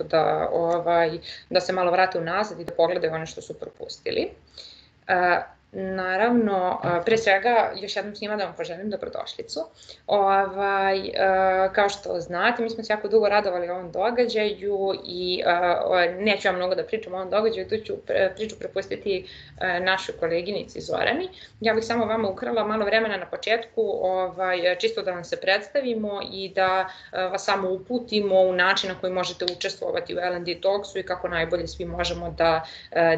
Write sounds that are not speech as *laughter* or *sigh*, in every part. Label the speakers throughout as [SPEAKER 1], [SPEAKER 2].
[SPEAKER 1] da, ovaj, da se malo vrate unazad i da pogledaju ono što su propustili. Naravno, pre svega, još jednom svima da vam poželim dobrodošlicu. Ovaj, kao što znate, mi smo se jako dugo radovali ovom događaju i neću vam mnogo da pričam o ovom događaju, tu ću priču prepustiti našoj koleginici Zorani. Ja bih samo vama ukrala malo vremena na početku, ovaj, čisto da vam se predstavimo i da vas samo uputimo u način na koji možete učestvovati u L&D Talksu i kako najbolje svi možemo da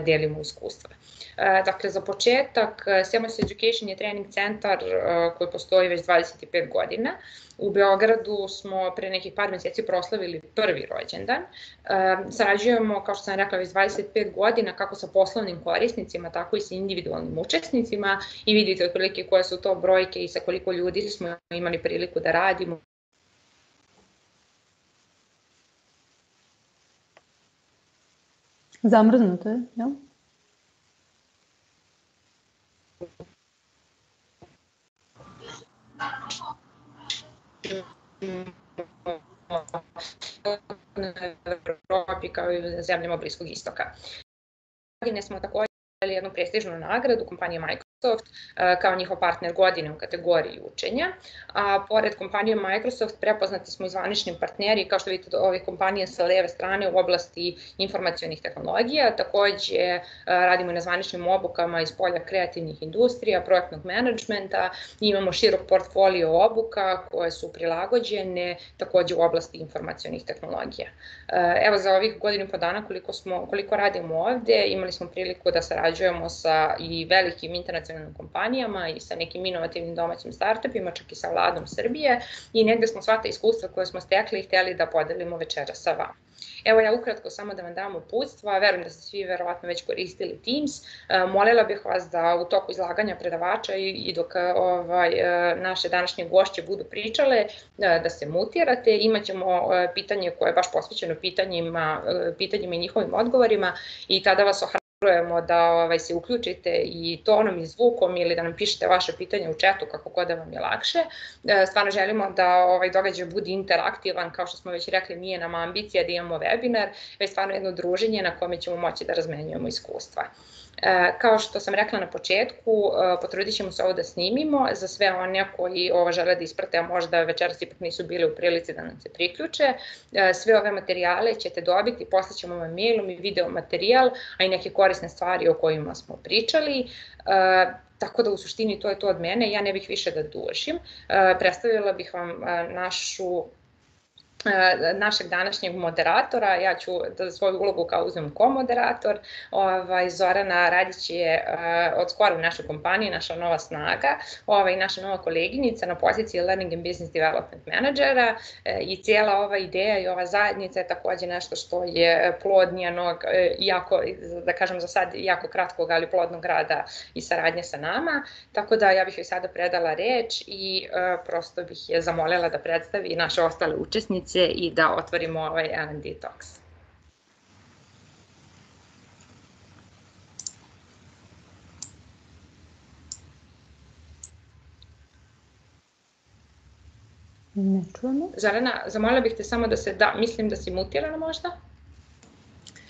[SPEAKER 1] delimo iskustva. E, dakle, za početak, e, Semos Education je trening centar e, koji postoji već 25 godina. U Beogradu smo pre nekih par meseci proslavili prvi rođendan. Sarađujemo, kao što sam rekla, već 25 godina kako sa poslovnim korisnicima, tako i sa individualnim učesnicima i vidite otprilike koje su to brojke i sa koliko ljudi smo imali priliku da radimo.
[SPEAKER 2] Zamrznuto je, jel? Ja?
[SPEAKER 1] Evropi kao i zemljama Bliskog istoka. Godine smo takođe jednu prestižnu nagradu kompanije Microsoft kao njihov partner godine u kategoriji učenja. A pored kompanije Microsoft prepoznati smo i zvanični partneri, kao što vidite ove kompanije sa leve strane u oblasti informacijonih tehnologija. Takođe radimo i na zvaničnim obukama iz polja kreativnih industrija, projektnog menadžmenta. Imamo širok portfolio obuka koje su prilagođene takođe u oblasti informacijonih tehnologija. Evo za ovih godinu po dana koliko, smo, koliko radimo ovde, imali smo priliku da sarađujemo sa i velikim internacionalnim internacionalnim kompanijama i sa nekim inovativnim domaćim startupima, čak i sa vladom Srbije i negde smo sva ta iskustva koje smo stekli i hteli da podelimo večera sa vama. Evo ja ukratko samo da vam dam uputstva, verujem da ste svi verovatno već koristili Teams. E, molila bih vas da u toku izlaganja predavača i, dok ovaj, e, naše današnje gošće budu pričale, e, da se mutirate. Imaćemo pitanje koje je baš posvećeno pitanjima, pitanjima i njihovim odgovorima i tada vas ohrabrujemo očekujemo da ovaj, se uključite i tonom i zvukom ili da nam pišete vaše pitanje u četu kako god da vam je lakše. E, stvarno želimo da ovaj događaj bude interaktivan, kao što smo već rekli, nije nam ambicija da imamo webinar, već stvarno jedno druženje na kome ćemo moći da razmenjujemo iskustva. E, kao što sam rekla na početku, e, potrudit ćemo se ovo da snimimo za sve one koji ovo žele da isprate, a možda večeras ipak nisu bili u prilici da nam se priključe. E, sve ove materijale ćete dobiti, poslaćemo vam mailom i video materijal, a i neke korisne stvari o kojima smo pričali. Tako da u suštini to je to od mene, ja ne bih više da dužim. Predstavila bih vam našu našeg današnjeg moderatora, ja ću da svoju ulogu kao uzmem ko moderator, ovaj, Zorana Radić je uh, od skora u našoj kompaniji, naša nova snaga, ovaj, naša nova koleginica na poziciji Learning and Business Development Managera. Uh, i cijela ova ideja i ova zajednica je takođe nešto što je plod njenog, jako, da kažem za sad, jako kratkog, ali plodnog rada i saradnje sa nama, tako da ja bih joj sada predala reč i prosto bih je zamolila da predstavi naše ostale učesnice se i da otvorimo ovaj L&D Talks.
[SPEAKER 2] Ne čujemo.
[SPEAKER 1] Žarena, zamolila bih te samo da se da, mislim da si mutirana možda?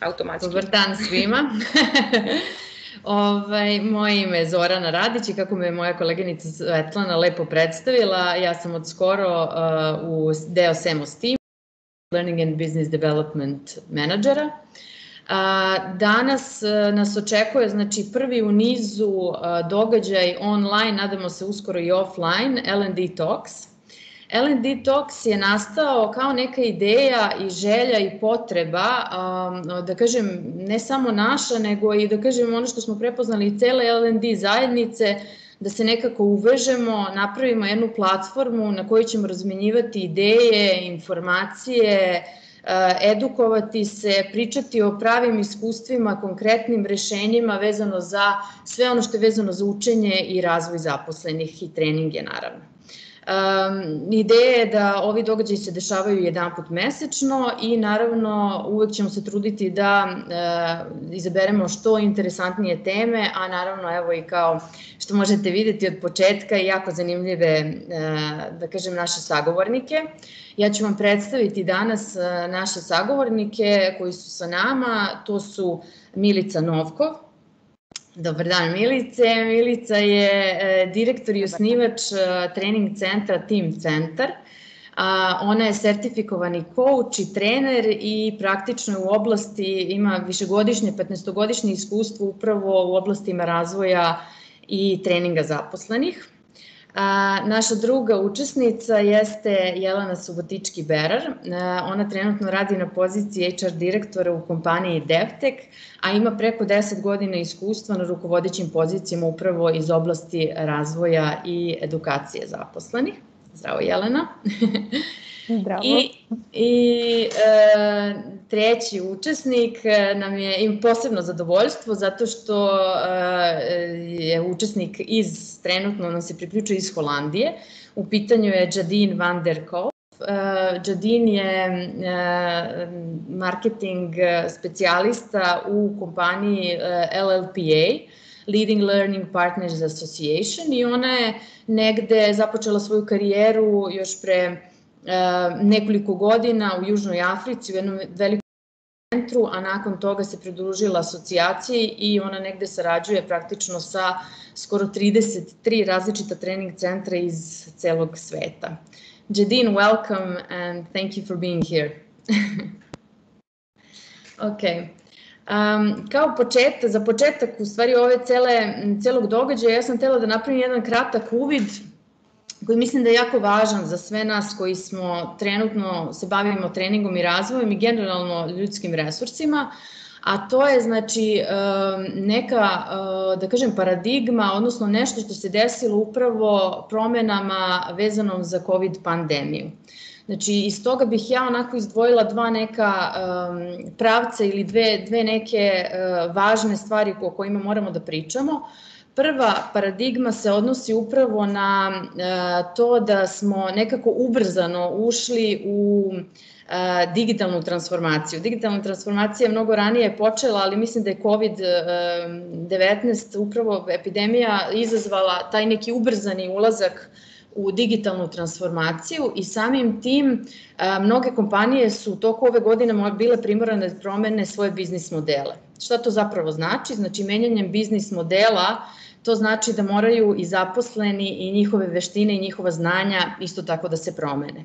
[SPEAKER 1] Automatski.
[SPEAKER 3] Dobar dan svima. *laughs* Ovaj, moje ime je Zorana Radić i kako me moja koleginica Svetlana lepo predstavila, ja sam od skoro uh, u deo SEMOS team, Learning and Business Development menadžera. Danas e, nas očekuje znači, prvi u nizu e, događaj online, nadamo se uskoro i offline, L&D Talks. L&D Talks je nastao kao neka ideja i želja i potreba, da kažem, ne samo naša, nego i da kažem ono što smo prepoznali i cele L&D zajednice, da se nekako uvežemo, napravimo jednu platformu na kojoj ćemo razmenjivati ideje, informacije, eh, edukovati se, pričati o pravim iskustvima, konkretnim rešenjima vezano za sve ono što je vezano za učenje i razvoj zaposlenih i treninge naravno. Um, ideja je da ovi događaji se dešavaju jedan put mesečno i naravno uvek ćemo se truditi da uh, izaberemo što interesantnije teme, a naravno evo i kao što možete videti od početka jako zanimljive, uh, da kažem, naše sagovornike. Ja ću vam predstaviti danas uh, naše sagovornike koji su sa nama, to su Milica Novkov, Dobar dan Milice. Milica je e, direktor i osnivač e, trening centra Team Centar. A, ona je sertifikovani coach i trener i praktično u oblasti ima višegodišnje, 15-godišnje iskustvo upravo u oblastima razvoja i treninga zaposlenih. A, naša druga učesnica jeste Jelena Subotički-Berar. Ona trenutno radi na poziciji HR direktora u kompaniji DevTech, a ima preko 10 godina iskustva na rukovodećim pozicijama upravo iz oblasti razvoja i edukacije zaposlenih. Zdravo Jelena. *laughs*
[SPEAKER 2] Bravo.
[SPEAKER 3] I, i e, treći učesnik e, nam je im posebno zadovoljstvo zato što e, je učesnik iz, trenutno nam se priključuje iz Holandije. U pitanju je Jadine van der Kolf. Uh, Jadine je uh, marketing specijalista u kompaniji uh, LLPA, Leading Learning Partners Association i ona je negde započela svoju karijeru još pre nekoliko godina u Južnoj Africi u jednom velikom centru, a nakon toga se pridružila asocijaciji i ona negde sarađuje praktično sa skoro 33 različita trening centra iz celog sveta. Jadine, welcome and thank you for being here. *laughs* ok. Um, kao početak, za početak u stvari ove cele, celog događaja ja sam htela da napravim jedan kratak uvid koji mislim da je jako važan za sve nas koji smo trenutno se bavimo treningom i razvojem i generalno ljudskim resursima, a to je znači neka, da kažem, paradigma, odnosno nešto što se desilo upravo promenama vezanom za COVID pandemiju. Znači, iz toga bih ja onako izdvojila dva neka pravca ili dve, dve neke važne stvari o kojima moramo da pričamo. Uh, Prva paradigma se odnosi upravo na e, to da smo nekako ubrzano ušli u e, digitalnu transformaciju. Digitalna transformacija je mnogo ranije počela, ali mislim da je COVID-19 upravo epidemija izazvala taj neki ubrzani ulazak u digitalnu transformaciju i samim tim e, mnoge kompanije su u toku ove godine bile primorane da promene svoje biznis modele. Šta to zapravo znači? Znači menjanjem biznis modela to znači da moraju i zaposleni i njihove veštine i njihova znanja isto tako da se promene.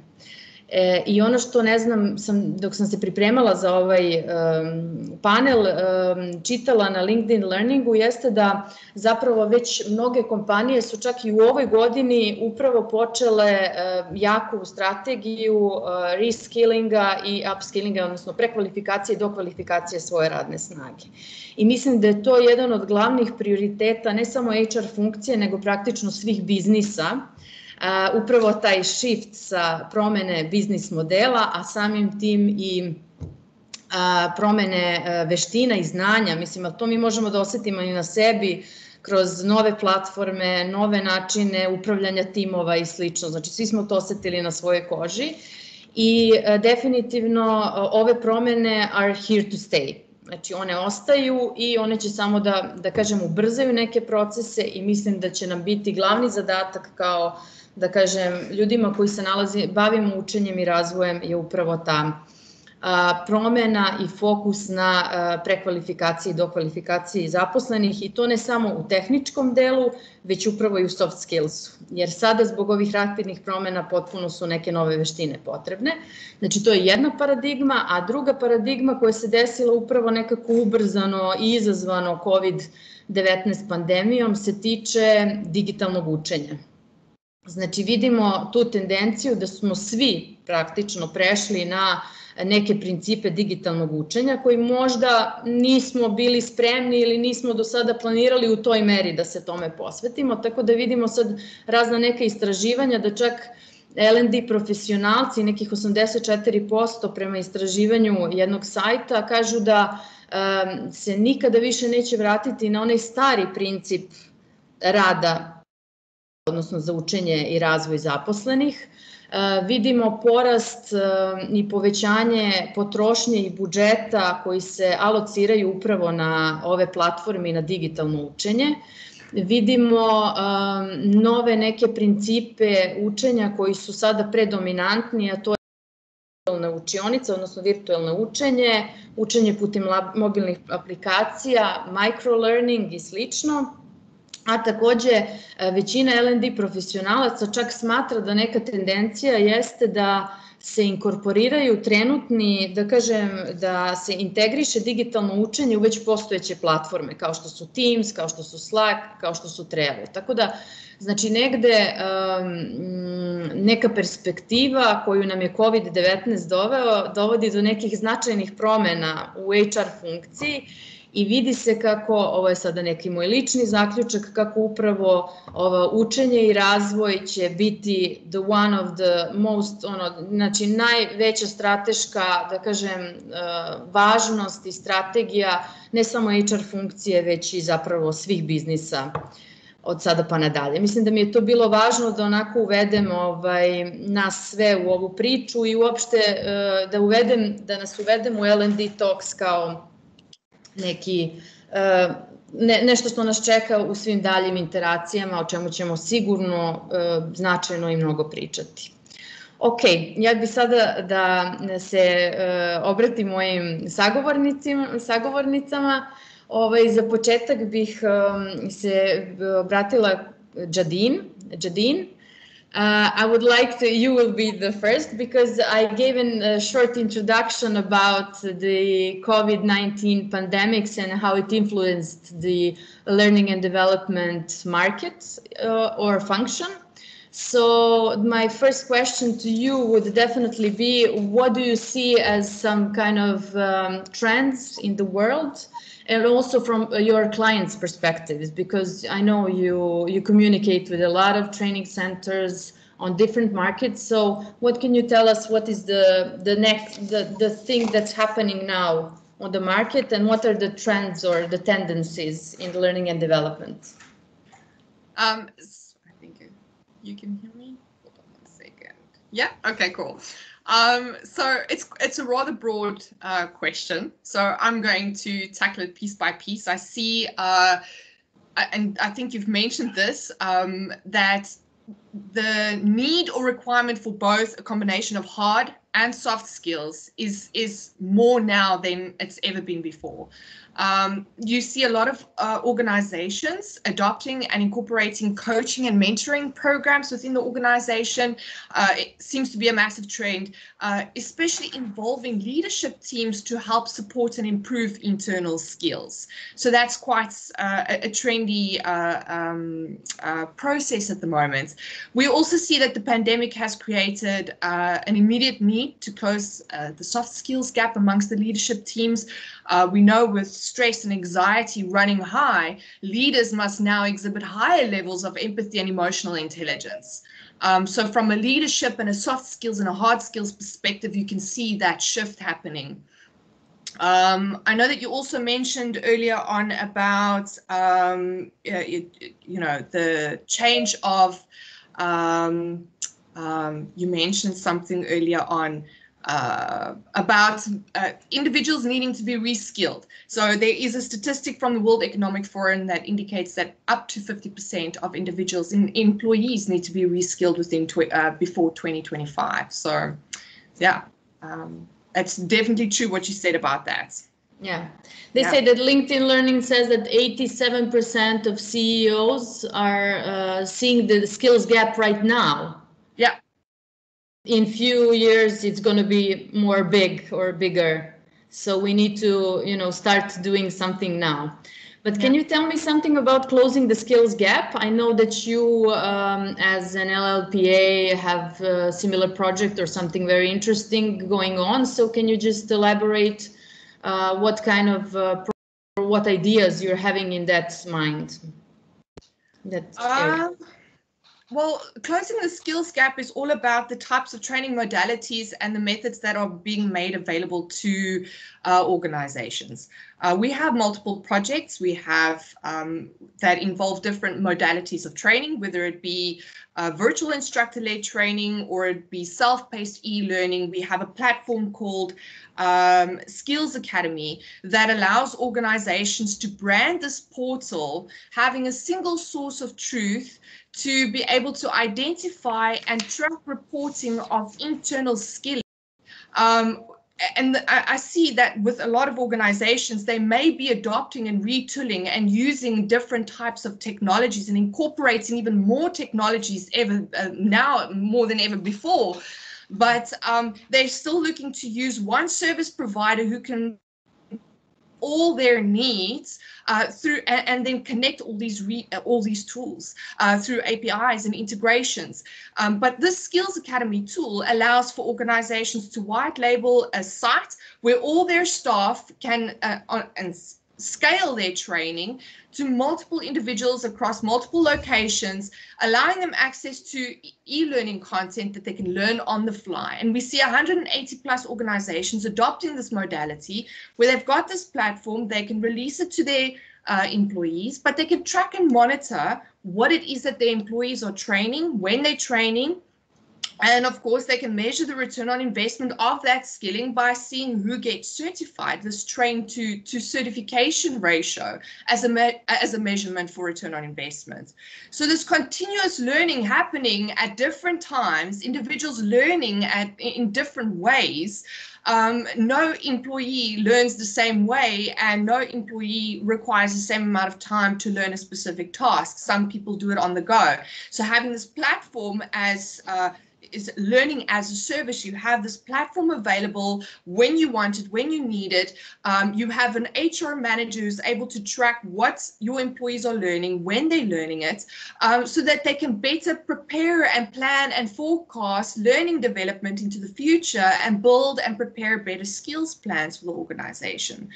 [SPEAKER 3] E, I ono što ne znam, sam, dok sam se pripremala za ovaj um, panel, um, čitala na LinkedIn Learningu, jeste da zapravo već mnoge kompanije su čak i u ovoj godini upravo počele uh, jaku strategiju uh, reskillinga i upskillinga, odnosno prekvalifikacije i dokvalifikacije svoje radne snage. I mislim da je to jedan od glavnih prioriteta ne samo HR funkcije, nego praktično svih biznisa, upravo taj shift sa promene biznis modela, a samim tim i a, promene a, veština i znanja, mislim, ali to mi možemo da osetimo i na sebi kroz nove platforme, nove načine upravljanja timova i slično. Znači, svi smo to osetili na svojoj koži i a, definitivno ove promene are here to stay. Znači, one ostaju i one će samo da, da kažem, ubrzaju neke procese i mislim da će nam biti glavni zadatak kao uh, da kažem, ljudima koji se nalazi, bavimo učenjem i razvojem je upravo ta a, promena i fokus na a, prekvalifikaciji i dokvalifikaciji zaposlenih i to ne samo u tehničkom delu, već upravo i u soft skillsu. Jer sada zbog ovih rapidnih promena potpuno su neke nove veštine potrebne. Znači to je jedna paradigma, a druga paradigma koja se desila upravo nekako ubrzano i izazvano COVID-19 pandemijom se tiče digitalnog učenja. Znači vidimo tu tendenciju da smo svi praktično prešli na neke principe digitalnog učenja koji možda nismo bili spremni ili nismo do sada planirali u toj meri da se tome posvetimo, tako da vidimo sad razna neka istraživanja da čak L&D profesionalci, nekih 84% prema istraživanju jednog sajta, kažu da se nikada više neće vratiti na onaj stari princip rada odnosno za učenje i razvoj zaposlenih. Vidimo porast i povećanje potrošnje i budžeta koji se alociraju upravo na ove platforme i na digitalno učenje vidimo um, nove neke principe učenja koji su sada predominantni, a to je virtualna učionica, odnosno virtualno učenje, učenje putem mobilnih aplikacija, microlearning i slično. A takođe, e, većina L&D profesionalaca čak smatra da neka tendencija jeste da se inkorporiraju trenutni, da kažem, da se integriše digitalno učenje u već postojeće platforme, kao što su Teams, kao što su Slack, kao što su Trello. Tako da, znači negde um, neka perspektiva koju nam je COVID-19 doveo, dovodi do nekih značajnih promena u HR funkciji i vidi se kako, ovo je sada neki moj lični zaključak, kako upravo ovo učenje i razvoj će biti the one of the most, ono, znači najveća strateška, da kažem, e, važnost i strategija ne samo HR funkcije, već i zapravo svih biznisa od sada pa nadalje. Mislim da mi je to bilo važno da onako uvedem ovaj, nas sve u ovu priču i uopšte e, da uvedem, da nas uvedem u L&D Talks kao neki e, ne, nešto što nas čeka u svim daljim interakcijama, o čemu ćemo sigurno e, značajno i mnogo pričati. Ok, ja bih sada da se e, obratim mojim sagovornicima, sagovornicama. Ovaj, za početak bih se obratila Jadin, Jadin Uh, I would like to, you will be the first because I gave a short introduction about the COVID 19 pandemics and how it influenced the learning and development market uh, or function. So, my first question to you would definitely be what do you see as some kind of um, trends in the world? And also from uh, your clients' perspectives, because I know you you communicate with a lot of training centers on different markets. So, what can you tell us? What is the the next the the thing that's happening now on the market, and what are the trends or the tendencies in learning and development?
[SPEAKER 4] Um, I think you can hear me. Hold on one second. Yeah. Okay. Cool. Um, so it's it's a rather broad uh, question. So I'm going to tackle it piece by piece. I see, uh, and I think you've mentioned this um, that the need or requirement for both a combination of hard and soft skills is is more now than it's ever been before. Um, you see a lot of uh, organizations adopting and incorporating coaching and mentoring programs within the organization. Uh, it seems to be a massive trend, uh, especially involving leadership teams to help support and improve internal skills. So that's quite uh, a, a, trendy uh, um, uh, process at the moment. We also see that the pandemic has created an immediate need to close the soft skills gap amongst the leadership teams. We know with stress and anxiety running high, leaders must now exhibit higher levels of empathy and emotional intelligence. Um, so, from a leadership and a soft skills and a hard skills perspective, you can see that shift happening. Um, I know that you also mentioned earlier on about um, you, you, know the change of um, um, you mentioned something earlier on uh, about uh, individuals needing to be reskilled. So there is a statistic from the World Economic Forum that indicates that up to 50% of individuals and employees need to be reskilled within tw- uh, before 2025. So, yeah, um, it's definitely true what you said about that.
[SPEAKER 3] Yeah, they yeah. say that LinkedIn Learning says that 87% of CEOs are uh, seeing the skills gap right now.
[SPEAKER 4] Yeah
[SPEAKER 3] in few years it's going to be more big or bigger. So we need to you know start doing something now. But can you tell me something about closing the skills gap? I know that you um, as an llpa have a similar project or something very interesting going on. So can you just elaborate uh, what kind of uh, what ideas you're having in that mind?
[SPEAKER 4] That uh, well, closing the skills gap is all about the types of training modalities and the methods that are being made available to uh, organizations. Uh, we have multiple projects. We have um, that involve different modalities of training, whether it be uh, virtual instructor-led training or it be self-paced e-learning. We have a platform called um, Skills Academy that allows organizations to brand this portal, having a single source of truth to be able to identify and track reporting of internal skilling. Um, and I, see that with a lot of organizations, they may be adopting and retooling and using different types of technologies and incorporating even more technologies ever uh, now more than ever before. But um, they're still looking to use one service provider who can all their needs uh, through and, and, then connect all these re, uh, all these tools uh, through APIs and integrations. Um, but this Skills Academy tool allows for organizations to white label a site where all their staff can uh, on, and scale their training to multiple individuals across multiple locations, allowing them access to e-learning content that they can learn on the fly. And we see 180 plus organizations adopting this modality where they've got this platform, they can release it to their uh, employees, but they can track and monitor what it is that their employees are training, when they're training, and of course, they can measure the return on investment of that skilling by seeing who gets certified, this train to, to certification ratio as a, as a measurement for return on investment. So this continuous learning happening at different times, individuals learning at, in different ways, um, no employee learns the same way and no employee requires the same amount of time to learn a specific task. Some people do it on the go. So having this platform as uh, is learning as a service. You have this platform available when you want it, when you need it. Um, you have an HR manager who's able to track what your employees are learning, when they're learning it, um, so that they can better prepare and plan and forecast learning development into the future and build and prepare better skills plans for the organization.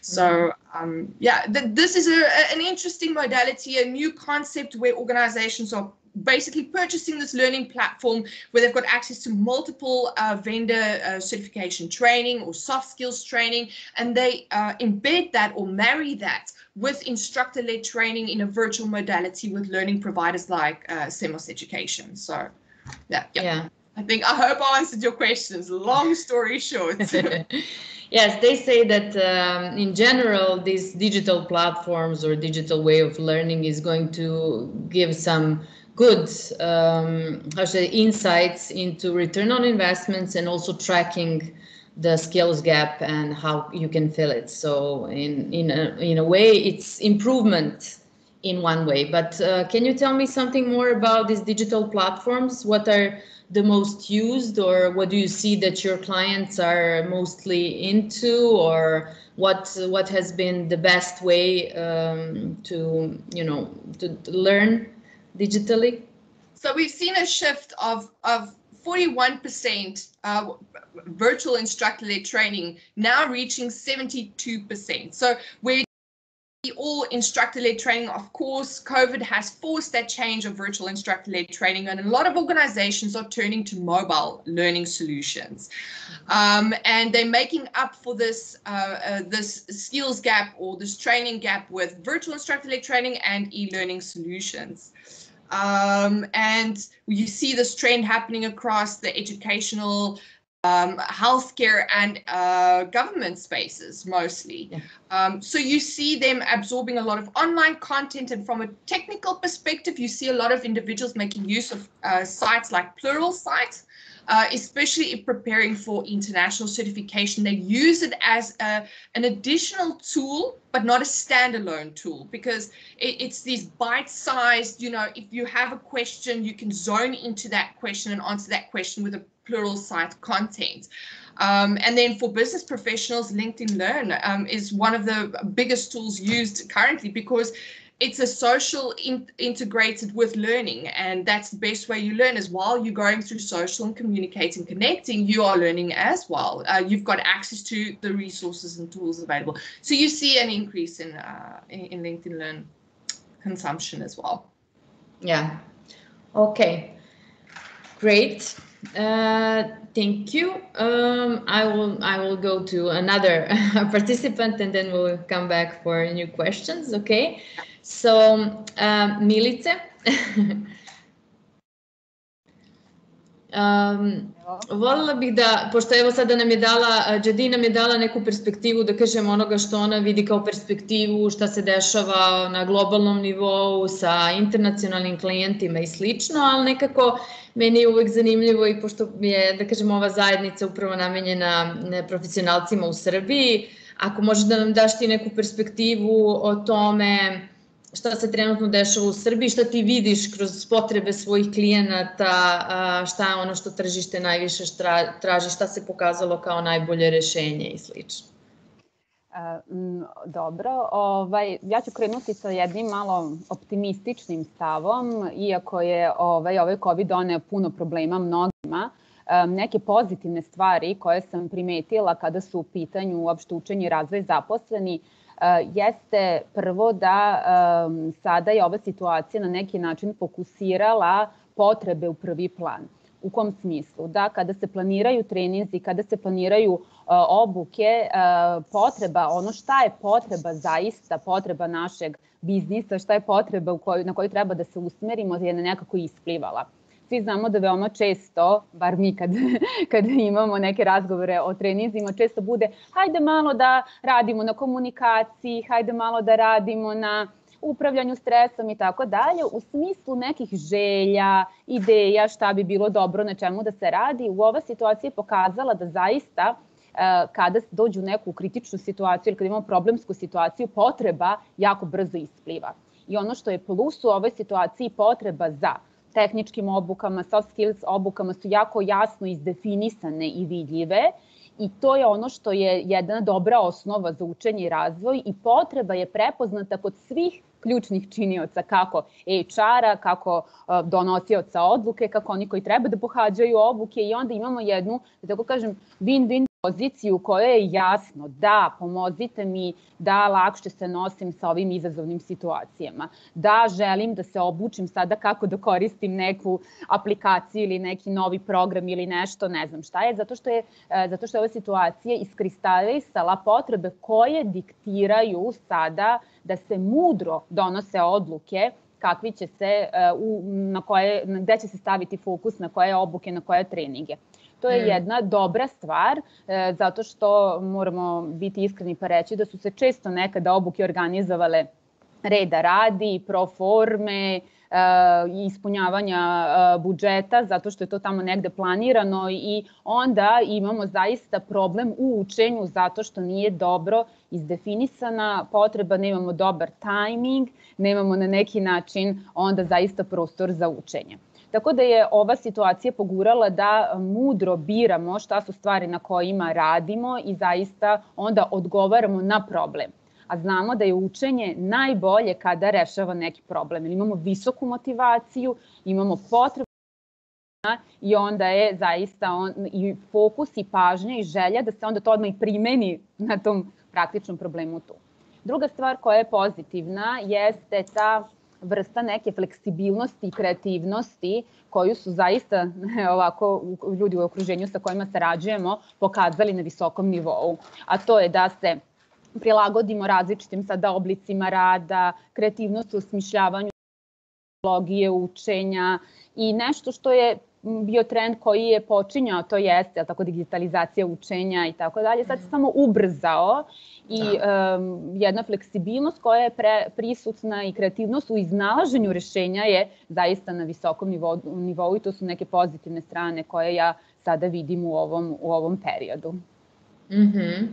[SPEAKER 4] So mm-hmm. um, yeah, th this is a, an interesting modality, a new concept where organizations are basically purchasing this learning platform where they've got access to multiple uh, vendor uh, certification training or soft skills training, and they uh, embed that or marry that with instructor-led training in a virtual modality with learning providers like uh, Semos Education. So, yeah, yeah. yeah. I think I hope I answered your questions. Long story short. *laughs*
[SPEAKER 3] yes, they say that um, in general, these digital platforms or digital way of learning is going to give some good um, how say, insights into return on investments and also tracking the skills gap and how you can fill it. So in in a, in a way, it's improvement in one way. But uh, can you tell me something more about these digital platforms? What are the most used, or what do you see that your clients are mostly into, or what what has been the best way um, to you know to, to learn digitally?
[SPEAKER 4] So we've seen a shift of, of 41% uh, virtual instructor-led training, now reaching 72%. So we're all instructor-led training, of course, COVID has forced that change of virtual instructor-led training, and a lot of organizations are turning to mobile learning solutions, um, and they're making up for this uh, uh, this skills gap or this training gap with virtual instructor-led training and e-learning solutions. Um, and you see this trend happening across the educational, um, healthcare, and uh, government spaces mostly. Yeah. Um, so you see them absorbing a lot of online content, and from a technical perspective, you see a lot of individuals making use of uh, sites like Pluralsight, uh, especially if preparing for international certification. They use it as a, an additional tool, but not a standalone tool because it, it's these bite-sized, you know, if you have a question, you can zone into that question and answer that question with a Pluralsight content. Um, and then for business professionals, LinkedIn Learn um, is one of the biggest tools used currently because it's a social in, integrated with learning and that's the best way you learn is while you're going through social and communicating connecting you are learning as well uh, you've got access to the resources and tools available so you see an increase in uh, in, in linkedin learn consumption as well
[SPEAKER 3] yeah okay great Uh, thank you. Um, I will I will go to another *laughs* participant and then we'll come back for new questions. Okay. So uh, Milice. *laughs* Um, volila bih da, pošto evo sada nam je dala, Džedi nam je dala neku perspektivu, da kažem onoga što ona vidi kao perspektivu, šta se dešava na globalnom nivou sa internacionalnim klijentima i slično, ali nekako meni je uvek zanimljivo i pošto je, da kažem, ova zajednica upravo namenjena profesionalcima u Srbiji, ako možeš da nam daš ti neku perspektivu o tome šta se trenutno dešava u Srbiji, šta ti vidiš kroz potrebe svojih klijenata, šta je ono što tržište najviše traži, šta se pokazalo kao najbolje rešenje i slično.
[SPEAKER 2] Dobro, ovaj, ja ću krenuti sa jednim malo optimističnim stavom, iako je ovaj, ovaj COVID doneo puno problema mnogima, neke pozitivne stvari koje sam primetila kada su u pitanju uopšte učenje i razvoj zaposleni, jeste prvo da sada je ova situacija na neki način fokusirala potrebe u prvi plan. U kom smislu? Da kada se planiraju treninzi, kada se planiraju uh, obuke, uh, potreba, ono šta je potreba zaista, potreba našeg biznisa, šta je potreba u koju, na koju treba da se usmerimo je nekako isplivala svi znamo da veoma često, bar mi kad, *laughs* kad imamo neke razgovore o treninzima, često bude hajde malo da radimo na komunikaciji, hajde malo da radimo na upravljanju stresom i tako dalje, u smislu nekih želja, ideja, šta bi bilo dobro, na čemu da se radi. U ova situacija je pokazala da zaista e, kada dođu u neku kritičnu situaciju ili kada imamo problemsku situaciju, potreba jako brzo ispliva. I ono što je plus u ovoj situaciji potreba za tehničkim obukama, soft skills obukama su jako jasno izdefinisane i vidljive i to je ono što je jedna dobra osnova za učenje i razvoj i potreba je prepoznata kod svih ključnih činioca, kako HR-a, kako donosioca odluke, kako oni koji treba da pohađaju obuke i onda imamo jednu, da tako kažem, win-win poziciju u kojoj je jasno da pomozite mi da lakše se nosim sa ovim izazovnim situacijama, da želim da se obučim sada kako da koristim neku aplikaciju ili neki novi program ili nešto, ne znam šta je, zato što je, e, zato što je ova situacija iskristalisala potrebe koje diktiraju sada da se mudro donose odluke kakvi će se, e, u, na koje, gde će se staviti fokus, na koje obuke, na koje treninge. To je mm. jedna dobra stvar, e, zato što moramo biti iskreni pa reći da su se često nekada obuke organizovale reda radi, pro forme, i e, ispunjavanja e, budžeta zato što je to tamo negde planirano i onda imamo zaista problem u učenju zato što nije dobro izdefinisana potreba, nemamo dobar tajming, nemamo na neki način onda zaista prostor za učenje. Tako da je ova situacija pogurala da mudro biramo šta su stvari na kojima radimo i zaista onda odgovaramo na problem. A znamo da je učenje najbolje kada rešava neki problem. Ili imamo visoku motivaciju, imamo potrebu i onda je zaista on, i fokus i pažnja i želja da se onda to odmah i primeni na tom praktičnom problemu tu. Druga stvar koja je pozitivna jeste ta vrsta neke fleksibilnosti i kreativnosti koju su zaista ovako ljudi u okruženju sa kojima sarađujemo pokazali na visokom nivou. A to je da se prilagodimo različitim sada oblicima rada, kreativnost u smišljavanju tehnologije učenja i nešto što je bio trend koji je počinjao, to jeste, tako digitalizacija učenja i tako dalje, sad se mhm. samo ubrzao i um, jedna fleksibilnost koja je pre, prisutna i kreativnost u iznalaženju rešenja je zaista na visokom nivou, nivou i to su neke pozitivne strane koje ja sada vidim u ovom, u ovom periodu. Mm -hmm.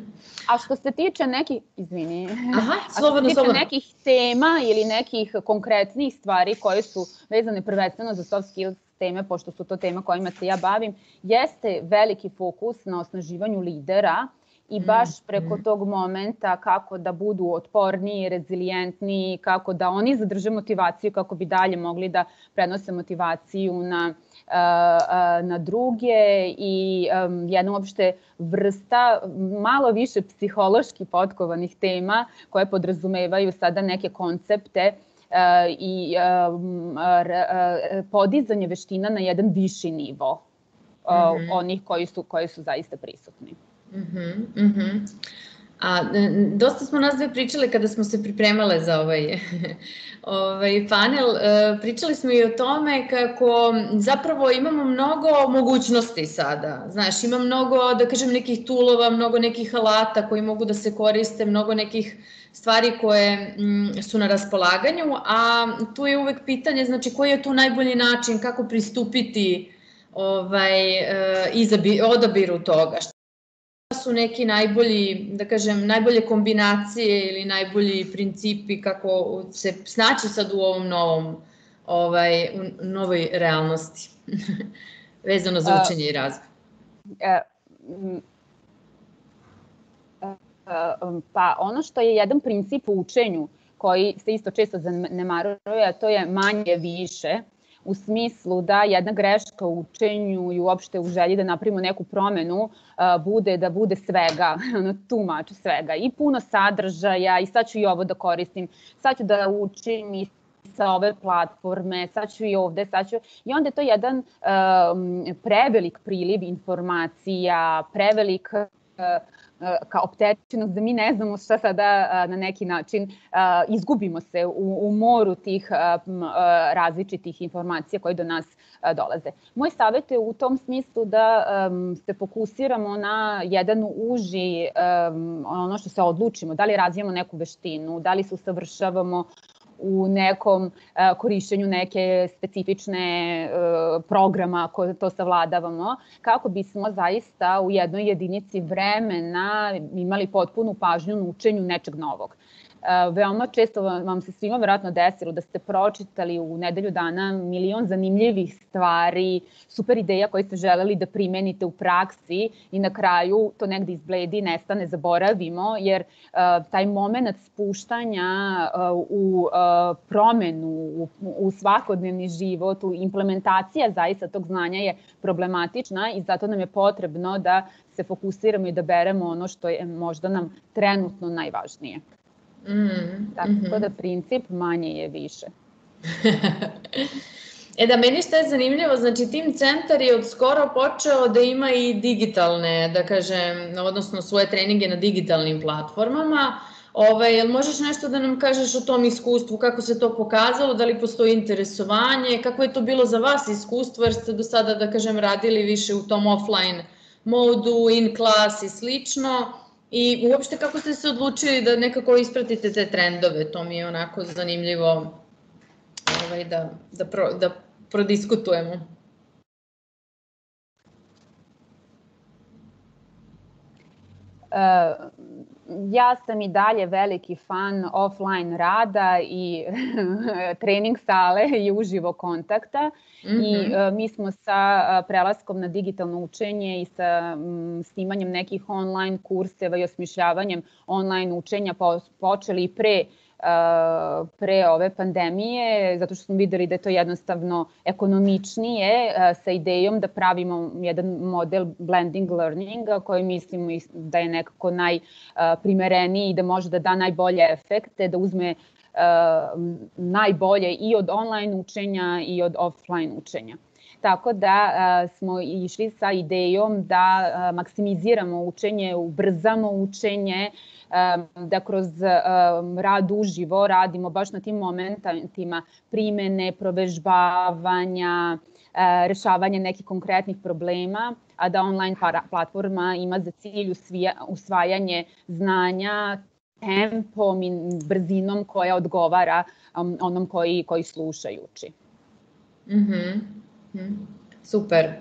[SPEAKER 2] A što se tiče nekih, izvini, Aha, slobodno, a što se tiče nekih tema ili nekih konkretnih stvari koje su vezane prvenstveno za soft skills teme, pošto su to tema kojima se ja bavim, jeste veliki fokus na osnaživanju lidera i baš mm, preko mm. tog momenta kako da budu otporniji, rezilijentniji, kako da oni zadrže motivaciju, kako bi dalje mogli da prenose motivaciju na na druge i um, jedna uopšte vrsta malo više psihološki potkovanih tema koje podrazumevaju sada neke koncepte uh, i um, podizanje veština na jedan viši nivo. mm -hmm. onih koji su, koji su zaista prisutni.
[SPEAKER 3] Mm -hmm, mm -hmm. A, dosta smo nas dve pričale kada smo se pripremale za ovaj, *laughs* ovaj panel. E, pričali smo i o tome kako zapravo imamo mnogo mogućnosti sada. Znaš, ima mnogo, da kažem, nekih tulova, mnogo nekih alata koji mogu da se koriste, mnogo nekih stvari koje su na raspolaganju, a tu je uvek pitanje, znači, koji je tu najbolji način kako pristupiti ovaj, e, izabi, odabiru toga su neki najbolji, da kažem, najbolje kombinacije ili najbolji principi kako se snaći sad u ovom novom, ovaj, u novoj realnosti, *laughs* vezano za učenje i razvoj? E,
[SPEAKER 2] pa ono što je jedan princip u učenju koji se isto često zanemaruje, a to je manje više, u smislu da jedna greška u učenju i uopšte u želji da napravimo neku promenu bude da bude svega, *laughs* ono, tumač svega. I puno sadržaja i sad ću i ovo da koristim, sad ću da učim i sa ove platforme, sad ću i ovde, sad ću... I onda je to jedan um, prevelik priliv informacija, prevelik uh, kao opterećenost da mi ne znamo šta sada na neki način izgubimo se u, u moru tih različitih informacija koje do nas dolaze. Moj savjet je u tom smislu da se fokusiramo na jedan uži ono što se odlučimo, da li razvijamo neku veštinu, da li se usavršavamo u nekom uh, korišćenju neke specifične uh, programa koje to savladavamo, kako bismo zaista u jednoj jedinici vremena imali potpunu pažnju na učenju nečeg novog. Eh, veoma često vam se svima verovatno desilo da ste pročitali u nedelju dana milion zanimljivih stvari, super ideja koje ste želeli da primenite u praksi i na kraju to negde izbledi, nestane, zaboravimo, jer uh, taj moment spuštanja uh, u promenu, u svakodnevni život, u implementacija zaista tog znanja je problematična i zato nam je potrebno da se fokusiramo i da beremo ono što je možda nam trenutno najvažnije. Mm, Tako mm -hmm. da princip manje je više. *laughs*
[SPEAKER 3] e da, meni što je zanimljivo, znači Team Centar je od skoro počeo da ima i digitalne, da kažem, odnosno svoje treninge na digitalnim platformama. Ove, jel možeš nešto da nam kažeš o tom iskustvu, kako se to pokazalo, da li postoji interesovanje, kako je to bilo za vas iskustvo, jer ste do sada, da kažem, radili više u tom offline modu, in class i slično. I uopšte kako ste se odlučili da nekako ispratite te trendove, to mi je onako zanimljivo ovaj, da, da, pro, da prodiskutujemo.
[SPEAKER 2] Uh, ja sam i dalje veliki fan offline rada i *laughs* trening sale i uživo kontakta mm -hmm. i uh, mi smo sa uh, prelaskom na digitalno učenje i sa um, snimanjem nekih online kurseva i osmišljavanjem online učenja po, počeli pre uh, pre ove pandemije, zato što smo videli da je to jednostavno ekonomičnije sa idejom da pravimo jedan model blending learninga koji mislimo da je nekako najprimereniji i da može da da najbolje efekte, da uzme najbolje i od online učenja i od offline učenja. Tako da smo išli sa idejom da maksimiziramo učenje, ubrzamo učenje, da kroz rad uživo radimo baš na tim momentima primene, provežbavanja, e, rešavanja nekih konkretnih problema, a da online platforma ima za cilj usvajanje znanja tempom i brzinom koja odgovara onom koji, koji sluša i uči.
[SPEAKER 3] Mm -hmm. Super.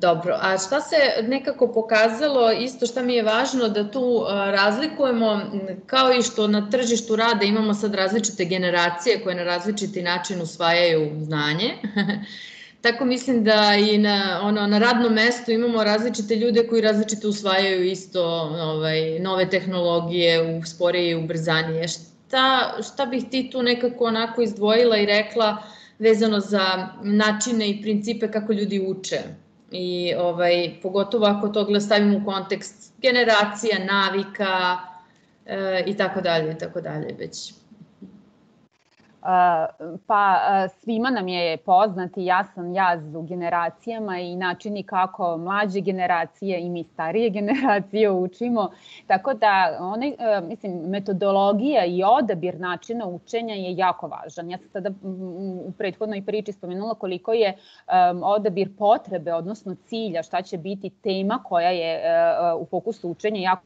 [SPEAKER 3] Dobro, a šta se nekako pokazalo, isto šta mi je važno da tu razlikujemo, kao i što na tržištu rada imamo sad različite generacije koje na različiti način usvajaju znanje, *laughs* tako mislim da i na, ono, na radnom mestu imamo različite ljude koji različito usvajaju isto ovaj, nove tehnologije u sporije i ubrzanije. Šta, šta bih ti tu nekako onako izdvojila i rekla vezano za načine i principe kako ljudi uče? i ovaj, pogotovo ako to stavimo u kontekst generacija, navika e, i tako dalje i tako dalje već.
[SPEAKER 2] Pa svima nam je poznat i jasan jaz u generacijama i načini kako mlađe generacije i mi starije *laughs* generacije učimo. Tako da one, mislim, metodologija i odabir načina učenja je jako važan. Ja sam sada u prethodnoj priči spomenula koliko je odabir potrebe, odnosno cilja, šta će biti tema koja je u fokusu učenja jako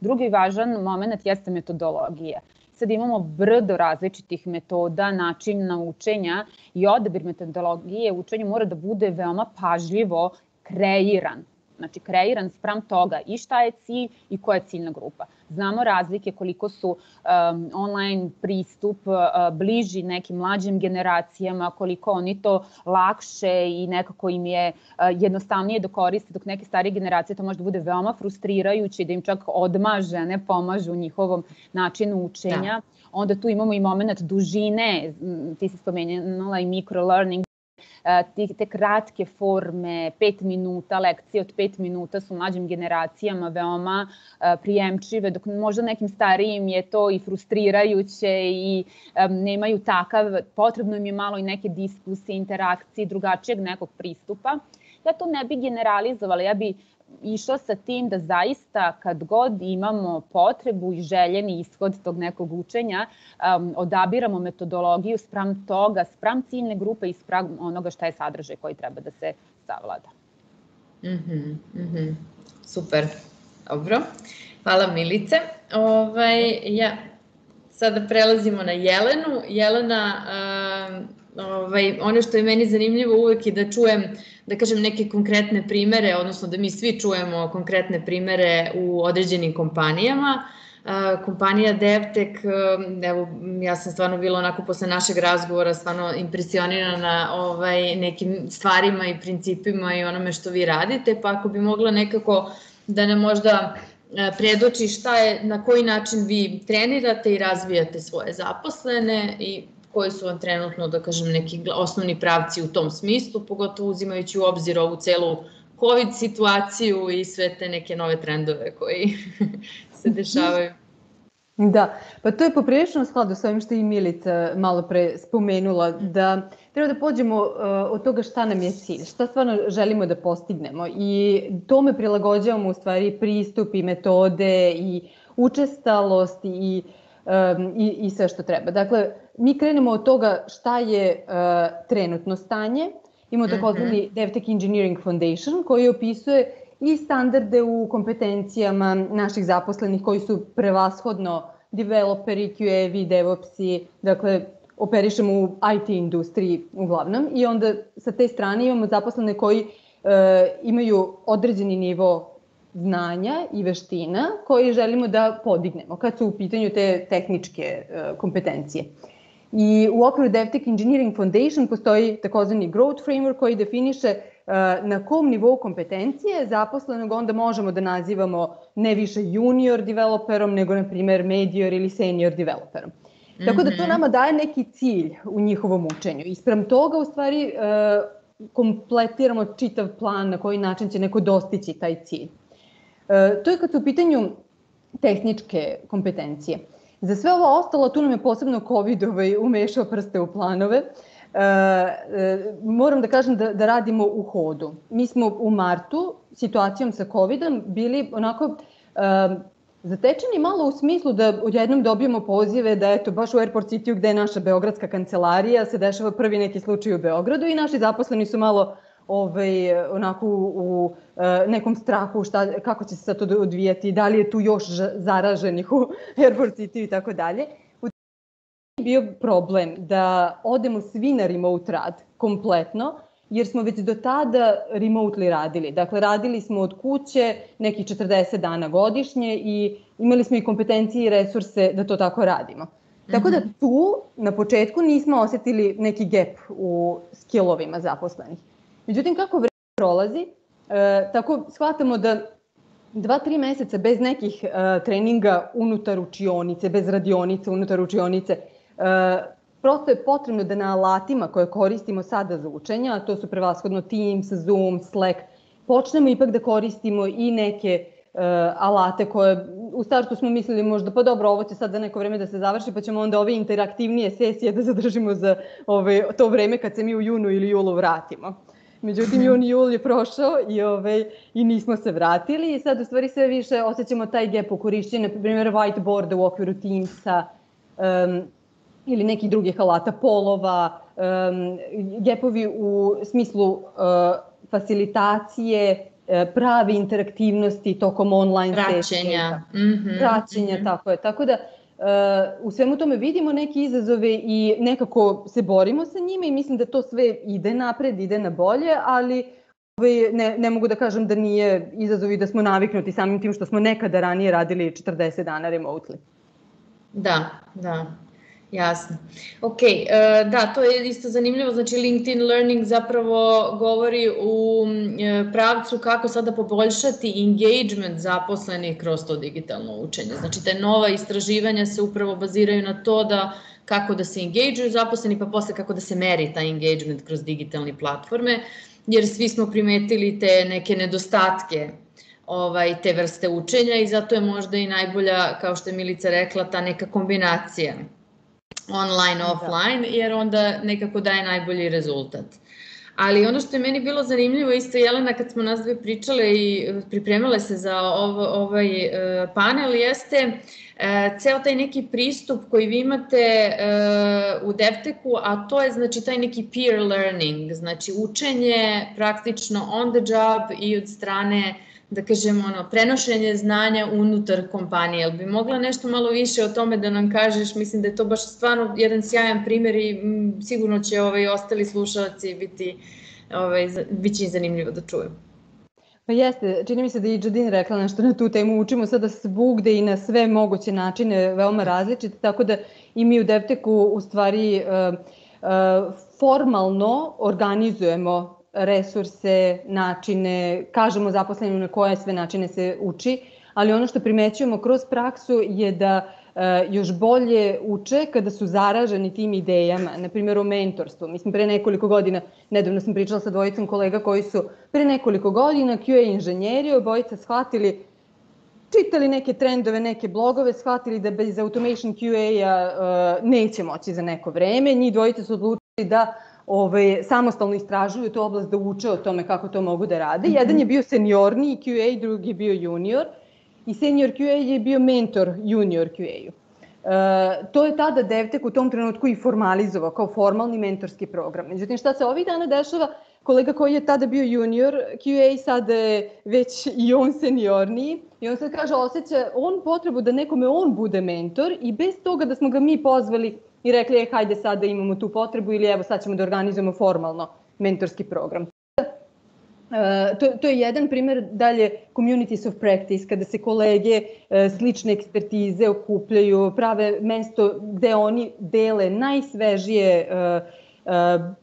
[SPEAKER 2] Drugi važan moment jeste metodologija sad imamo brdo različitih metoda, načina učenja i odabir metodologije učenja mora da bude veoma pažljivo kreiran. Znači, kreiran sprem toga i šta je cilj i koja je ciljna grupa. Znamo razlike koliko su um, online pristup uh, bliži nekim mlađim generacijama, koliko oni to lakše i nekako im je uh, jednostavnije da koriste, dok neke starije generacije to može da bude veoma frustrirajuće, da im čak odmaže, ne pomažu u njihovom načinu učenja. Da. Onda tu imamo i moment dužine, ti si spomenula i microlearning, te, te kratke forme, pet minuta, lekcije od pet minuta su mlađim generacijama veoma prijemčive, dok možda nekim starijim je to i frustrirajuće i nemaju takav, potrebno im je malo i neke diskusije, interakcije, drugačijeg nekog pristupa. Ja to ne bi generalizovala, ja bi išla sa tim da zaista kad god imamo potrebu i željeni ishod tog nekog učenja, um, odabiramo metodologiju sprem toga, sprem ciljne grupe i sprem onoga šta je sadržaj koji treba da se savlada.
[SPEAKER 3] Mm -hmm, mm -hmm. Super, dobro. Hvala Milice. Ovaj, ja, sada prelazimo na Jelenu. Jelena, um, ovaj, ono što je meni zanimljivo uvek je da čujem, da kažem, neke konkretne primere, odnosno da mi svi čujemo konkretne primere u određenim kompanijama. Kompanija DevTech, uh, evo, ja sam stvarno bila onako posle našeg razgovora stvarno impresionirana ovaj, nekim stvarima i principima i onome što vi radite, pa ako bi mogla nekako da nam možda predoči šta je, na koji način vi trenirate i razvijate svoje zaposlene i koji su vam trenutno, da kažem, neki osnovni pravci u tom smislu, pogotovo uzimajući u obzir ovu celu COVID situaciju i sve te neke nove trendove koji *laughs* se dešavaju.
[SPEAKER 5] Da, pa to je poprilično skladu sa ovim što je Milica malo pre spomenula, da treba da pođemo uh, od toga šta nam je cilj, šta stvarno želimo da postignemo i tome prilagođavamo u stvari pristup i metode i učestalost i, um, i, i sve što treba. Dakle, mi krenemo od toga šta je uh, trenutno stanje. Imamo mhm. takozvani mm -hmm. DevTech Engineering Foundation koji opisuje i standarde u kompetencijama naših zaposlenih koji su prevashodno developeri, QA-vi, DevOpsi, dakle operišemo u IT industriji uglavnom i onda sa te strane imamo zaposlene koji uh, imaju određeni nivo znanja i veština koje želimo da podignemo kad su u pitanju te tehničke uh, kompetencije. I u okviru DevTech Engineering Foundation postoji takozvani Growth Framework koji definiše e, na kom nivou kompetencije zaposlenog onda možemo da nazivamo ne više junior developerom, nego na primer medior ili senior developerom. Mm -hmm. Tako da to mhm. nama daje neki cilj u njihovom učenju. I sprem toga u stvari e, kompletiramo čitav plan na koji način će neko dostići taj cilj. E, to je kad su u pitanju tehničke kompetencije. Za sve ovo ostalo, tu nam je posebno COVID ovaj, umešao prste u planove. E, e, moram da kažem da, da radimo u hodu. Mi smo u martu situacijom sa COVID-om bili onako e, zatečeni malo u smislu da odjednom dobijemo pozive da eto baš u Airport City gde je naša beogradska kancelarija se dešava prvi neki slučaj u Beogradu i naši zaposleni su malo ovaj, onako u, u e, nekom strahu šta, kako će se sad to odvijati, da li je tu još zaraženih u *laughs* Airport City i tako dalje. U bio problem da odemo svi na remote rad kompletno, jer smo već do tada remotely radili. Dakle, radili smo od kuće nekih 40 dana godišnje i imali smo i kompetencije i resurse da to tako radimo. Tako da mhm. tu na početku nismo osetili neki gap u skillovima zaposlenih. Međutim, kako vreme prolazi, e, tako shvatamo da dva, tri meseca bez nekih e, treninga unutar učionice, bez radionice unutar učionice, e, prosto je potrebno da na alatima koje koristimo sada za učenje, a to su prevashodno Teams, Zoom, Slack, počnemo ipak da koristimo i neke uh, alate koje u startu smo mislili možda pa dobro ovo će sad neko vreme da se završi pa ćemo onda ove interaktivnije sesije da zadržimo za ove, to vreme kad se mi u junu ili julu vratimo. Međutim, jun i jul je prošao i, ovaj, i nismo se vratili i sad u stvari sve više osjećamo taj gap u korišćenju, na primjer whiteboarda u okviru Teamsa um, ili nekih drugih alata, polova, um, gapovi u smislu uh, facilitacije, E, prave interaktivnosti tokom online
[SPEAKER 3] praćenja. Mm -hmm.
[SPEAKER 5] Praćenja, mm -hmm. tako je. Tako da u svemu tome vidimo neke izazove i nekako se borimo sa njima i mislim da to sve ide napred, ide na bolje, ali ovaj, ne, ne mogu da kažem da nije izazov i da smo naviknuti samim tim što smo nekada ranije radili 40 dana remotely.
[SPEAKER 3] Da, da. Jasno. Ok, e, da, to je isto zanimljivo. Znači, LinkedIn Learning zapravo govori u e, pravcu kako sada poboljšati engagement zaposlenih kroz to digitalno učenje. Znači, te nova istraživanja se upravo baziraju na to da kako da se engageuju zaposleni, pa posle kako da se meri taj engagement kroz digitalne platforme, jer svi smo primetili te neke nedostatke ovaj, te vrste učenja i zato je možda i najbolja, kao što je Milica rekla, ta neka kombinacija online, da. offline, jer onda nekako daje najbolji rezultat. Ali ono što je meni bilo zanimljivo isto Jelena kad smo nas dve pričale i e, pripremale se za ovo, ovaj e, panel jeste e, ceo taj neki pristup koji vi imate u DevTechu, a to je znači taj neki peer learning, znači učenje praktično on the job i od strane da kažem, ono, prenošenje znanja unutar kompanije. Jel bi mogla nešto malo više o tome da nam kažeš? Mislim da je to baš stvarno jedan sjajan primer i m, sigurno će ovaj, ostali slušalci biti, ovaj, bit će zanimljivo da čuju.
[SPEAKER 5] Pa jeste, čini mi se da i Jadin rekla nešto na tu temu, učimo sada svugde i na sve moguće načine, veoma različite, tako da i mi u Devteku u stvari uh, uh, formalno organizujemo resurse, načine, kažemo zaposlenima na koje sve načine se uči, ali ono što primećujemo kroz praksu je da e, još bolje uče kada su zaraženi tim idejama, na primjer o mentorstvu. Mislim, pre nekoliko godina, nedavno sam pričala sa dvojicom kolega koji su pre nekoliko godina QA inženjeri, obojica shvatili čitali neke trendove, neke blogove, shvatili da bez automation QA-a uh, neće moći za neko vreme. Njih dvojica su odlučili da ovaj, samostalno istražuju tu oblast da uče o tome kako to mogu da rade. Mm -hmm. Jedan je bio seniorni QA, drugi je bio junior i senior QA je bio mentor junior QA-u. E, to je tada DevTech u tom trenutku i formalizovao kao formalni mentorski program. Međutim, šta se ovih dana dešava? Kolega koji je tada bio junior QA, sada je već i on seniorniji i on sad kaže, osjeća on potrebu da nekome on bude mentor i bez toga da smo ga mi pozvali i rekli, je, hajde sad da imamo tu potrebu ili evo sad ćemo da organizujemo formalno mentorski program. Uh, to, to je jedan primer dalje communities of practice, kada se kolege uh, slične ekspertize okupljaju, prave mesto gde oni dele najsvežije uh,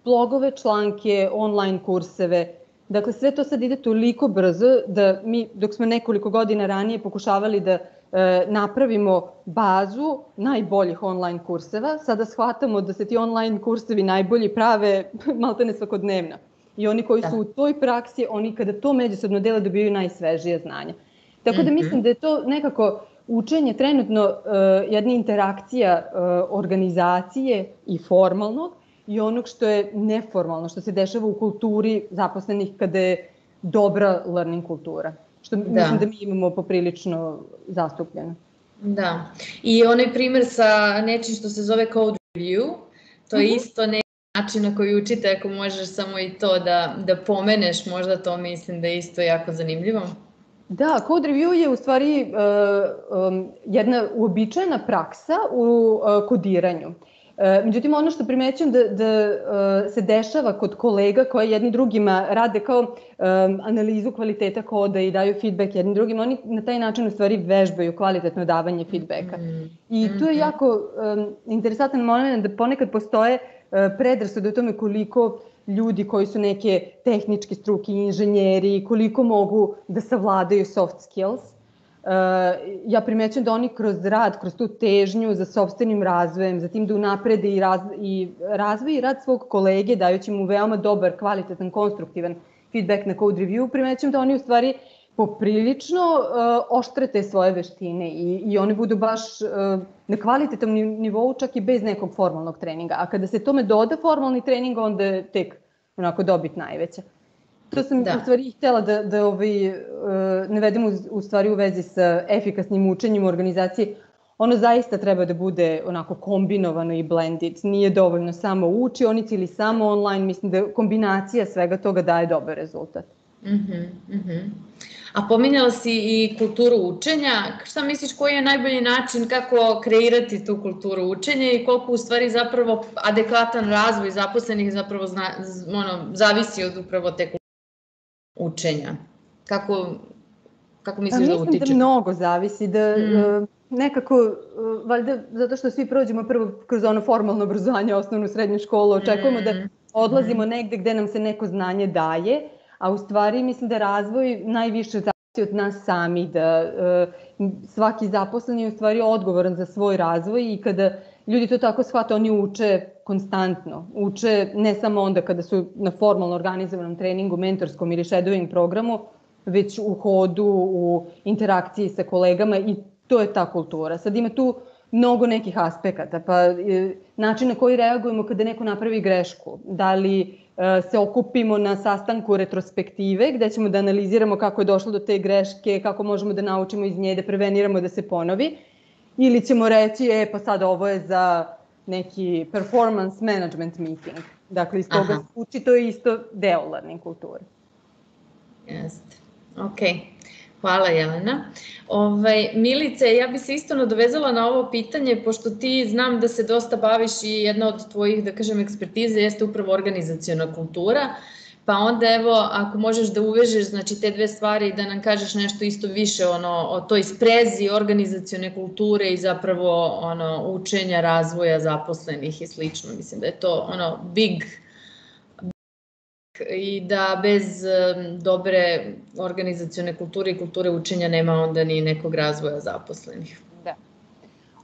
[SPEAKER 5] blogove, članke, online kurseve. Dakle, sve to sad ide toliko brzo da mi, dok smo nekoliko godina ranije pokušavali da e, napravimo bazu najboljih online kurseva, sada shvatamo da se ti online kursevi najbolji prave *laughs* maltene svakodnevno. I oni koji da. su u toj praksi, oni kada to međusobno dele dobijaju najsvežije znanja. Tako da mhm. mislim da je to nekako učenje trenutno uh, jedna interakcija uh, organizacije i formalnog i onog što je neformalno, što se dešava u kulturi zaposlenih kada je dobra learning kultura što da. mislim da mi imamo poprilično zastupljeno.
[SPEAKER 3] Da. I onaj primer sa nečim što se zove code review, to je mm -hmm. isto neki način na koji učite, ako možeš samo i to da, da pomeneš, možda to mislim da je isto jako zanimljivo.
[SPEAKER 5] Da, code review je u stvari uh, um, jedna uobičajena praksa u uh, kodiranju. E, međutim, ono što primećujem da, da uh, se dešava kod kolega koji jedni drugima rade kao um, analizu kvaliteta koda i daju feedback jedni drugima, oni na taj način u stvari vežbaju kvalitetno davanje feedbacka. Mm. I tu je mhm. jako interesantan moment da ponekad postoje predrasude o tome koliko ljudi koji su neke tehničke struke, inženjeri, koliko mogu da savladaju soft skills ja primećujem da oni kroz rad, kroz tu težnju za sobstvenim razvojem, za tim da unaprede i, raz, i razvoj i rad svog kolege, dajući mu veoma dobar, kvalitetan, konstruktivan feedback na code review, primećujem da oni u stvari poprilično uh, oštre te svoje veštine i, i one budu baš uh, na kvalitetom nivou čak i bez nekog formalnog treninga. A kada se tome doda formalni trening, onda je tek onako dobit najveća. To sam da. u stvari htela da, da ovaj, uh, navedem u, u stvari u vezi sa efikasnim učenjem u organizaciji. Ono zaista treba da bude onako kombinovano i blended. Nije dovoljno samo u učionici ili samo online. Mislim da kombinacija svega toga daje dobar rezultat.
[SPEAKER 3] Mhm, mm mhm. Mm A pominjala si i kulturu učenja. Šta misliš koji je najbolji način kako kreirati tu kulturu učenja i koliko u stvari zapravo adekvatan razvoj zaposlenih zapravo zna, ono, zavisi od upravo te učenja? Kako, kako misliš pa, da utiče?
[SPEAKER 5] Mislim da mnogo zavisi, da mm. nekako, e, valjda zato što svi prođemo prvo kroz ono formalno obrazovanje, osnovnu srednju školu, očekujemo mm. da odlazimo mm. negde gde nam se neko znanje daje, a u stvari mislim da razvoj najviše zavisi od nas sami, da uh, svaki zaposlen je u stvari odgovoran za svoj razvoj i kada ljudi to tako shvate, oni uče konstantno. Uče ne samo onda kada su na formalno organizovanom treningu, mentorskom ili shadowing programu, već u hodu, u interakciji sa kolegama i to je ta kultura. Sad ima tu mnogo nekih aspekata, pa e, način na koji reagujemo kada neko napravi grešku, da li E, se okupimo na sastanku retrospektive gde ćemo da analiziramo kako je došlo do te greške, kako možemo da naučimo iz nje, da preveniramo da se ponovi. Ili ćemo reći, e pa sad ovo je za neki performance management meeting. Dakle, iz toga uči to je isto deo learning kulture.
[SPEAKER 3] Jeste. Okay. Hvala Jelena. Ovaj, Milice, ja bi se isto nadovezala na ovo pitanje, pošto ti znam da se dosta baviš i jedna od tvojih, da kažem, ekspertize jeste upravo organizacijona kultura, pa onda evo, ako možeš da uvežeš znači, te dve stvari da nam kažeš nešto isto više ono, o toj sprezi organizacione kulture i zapravo ono, učenja, razvoja zaposlenih i slično. Mislim da je to ono big i da bez dobre organizacione kulture i kulture učenja nema onda ni nekog razvoja zaposlenih.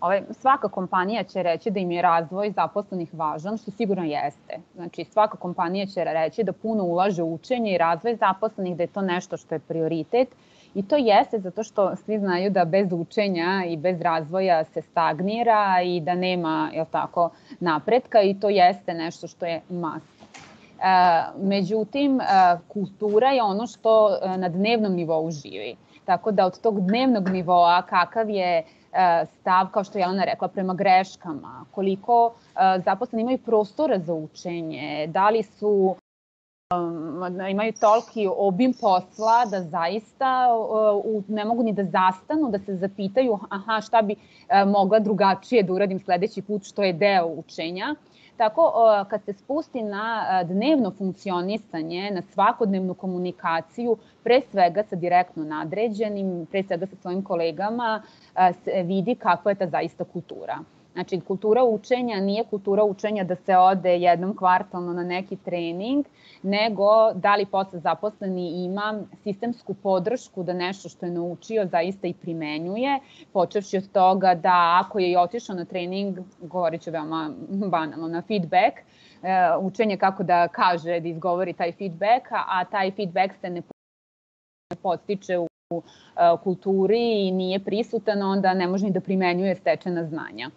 [SPEAKER 2] Ovaj, svaka kompanija će reći da im je razvoj zaposlenih važan, što sigurno jeste. Znači, svaka kompanija će reći da puno ulaže u učenje i razvoj zaposlenih, da je to nešto što je prioritet. I to jeste zato što svi znaju da bez učenja i bez razvoja se stagnira i da nema, je tako, napretka i to jeste nešto što je must. E, međutim, e, kultura je ono što e, na dnevnom nivou živi. Tako da od tog dnevnog nivoa kakav je stav, kao što je Jelena rekla, prema greškama, koliko zaposleni imaju prostora za učenje, da li su imaju toliki obim posla da zaista ne mogu ni da zastanu, da se zapitaju aha šta bi mogla drugačije da uradim sledeći put što je deo učenja Tako, kad se spusti na dnevno funkcionisanje, na svakodnevnu komunikaciju, pre svega sa direktno nadređenim, pre svega sa svojim kolegama, se vidi kakva je ta zaista kultura. Znači, kultura učenja nije kultura učenja da se ode jednom kvartalno na neki trening, nego da li posle zaposleni ima sistemsku podršku da nešto što je naučio zaista i primenjuje, počevši od toga da ako je i otišao na trening, govorit ću veoma banalno, na feedback, e, učenje kako da kaže, da izgovori taj feedback, a taj feedback se ne postiče u e, kulturi i nije prisutan, onda ne može ni da primenjuje stečena znanja.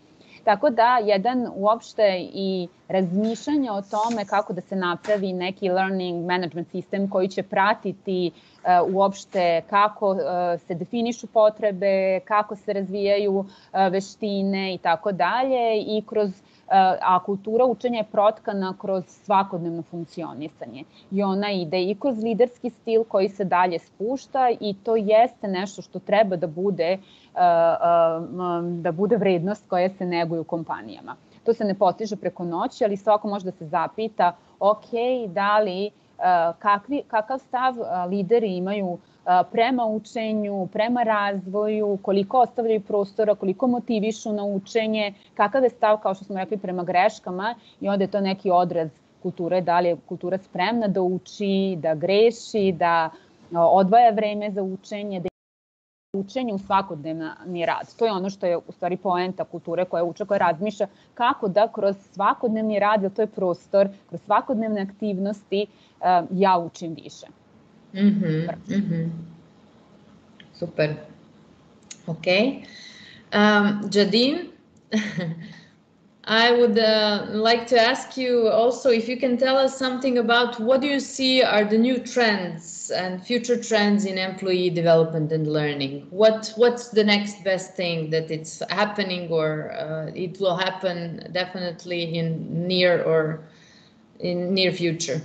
[SPEAKER 2] Tako da jedan uopšte i razmišljanje o tome kako da se napravi neki learning management sistem koji će pratiti uh, uopšte kako uh, se definišu potrebe, kako se razvijaju uh, veštine i tako dalje i kroz a kultura učenja je protkana kroz svakodnevno funkcionisanje. I ona ide i kroz liderski stil koji se dalje spušta i to jeste nešto što treba da bude, da bude vrednost koja se neguje u kompanijama. To se ne postiže preko noći, ali svako može da se zapita, ok, da li, kakvi, kakav stav lideri imaju prema učenju, prema razvoju, koliko ostavljaju prostora, koliko motivišu na učenje, kakav je stav, kao što smo rekli, prema greškama i onda je to neki odraz kulture, da li je kultura spremna da uči, da greši, da odvaja vreme za učenje, da učenje u svakodnevni rad. To je ono što je u stvari poenta kulture koja uče, koja razmišlja kako da kroz svakodnevni rad, jer to je prostor, kroz svakodnevne aktivnosti ja učim više.
[SPEAKER 3] Mm -hmm, mm -hmm. Super. Okay. Um, Jadine, *laughs* I would uh, like to ask you also if you can tell us something about what do you see are the new trends and future trends in employee development and learning. What what's the next best thing that it's happening or uh, it will happen definitely in near or in near future?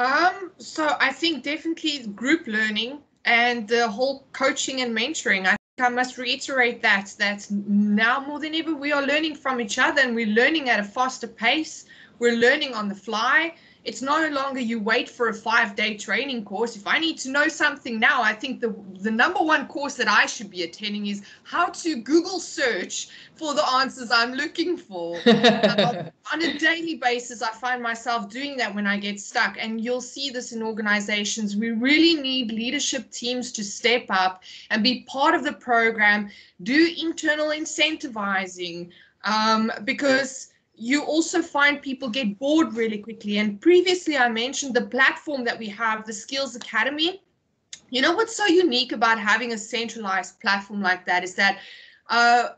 [SPEAKER 4] Um, so I think definitely group learning and the whole coaching and mentoring. I I must reiterate that that now more than ever we are learning from each other and we're learning at a faster pace. We're learning on the fly it's no longer you wait for a five day training course. If I need to know something now, I think the, the number one course that I should be attending is how to Google search for the answers I'm looking for. um, *laughs* on a daily basis, I find myself doing that when I get stuck. And you'll see this in organizations. We really need leadership teams to step up and be part of the program, do internal incentivizing um, because you also find people get bored really quickly. And previously, I mentioned the platform that we have, the Skills Academy. You know what's so unique about having a centralized platform like that is that uh,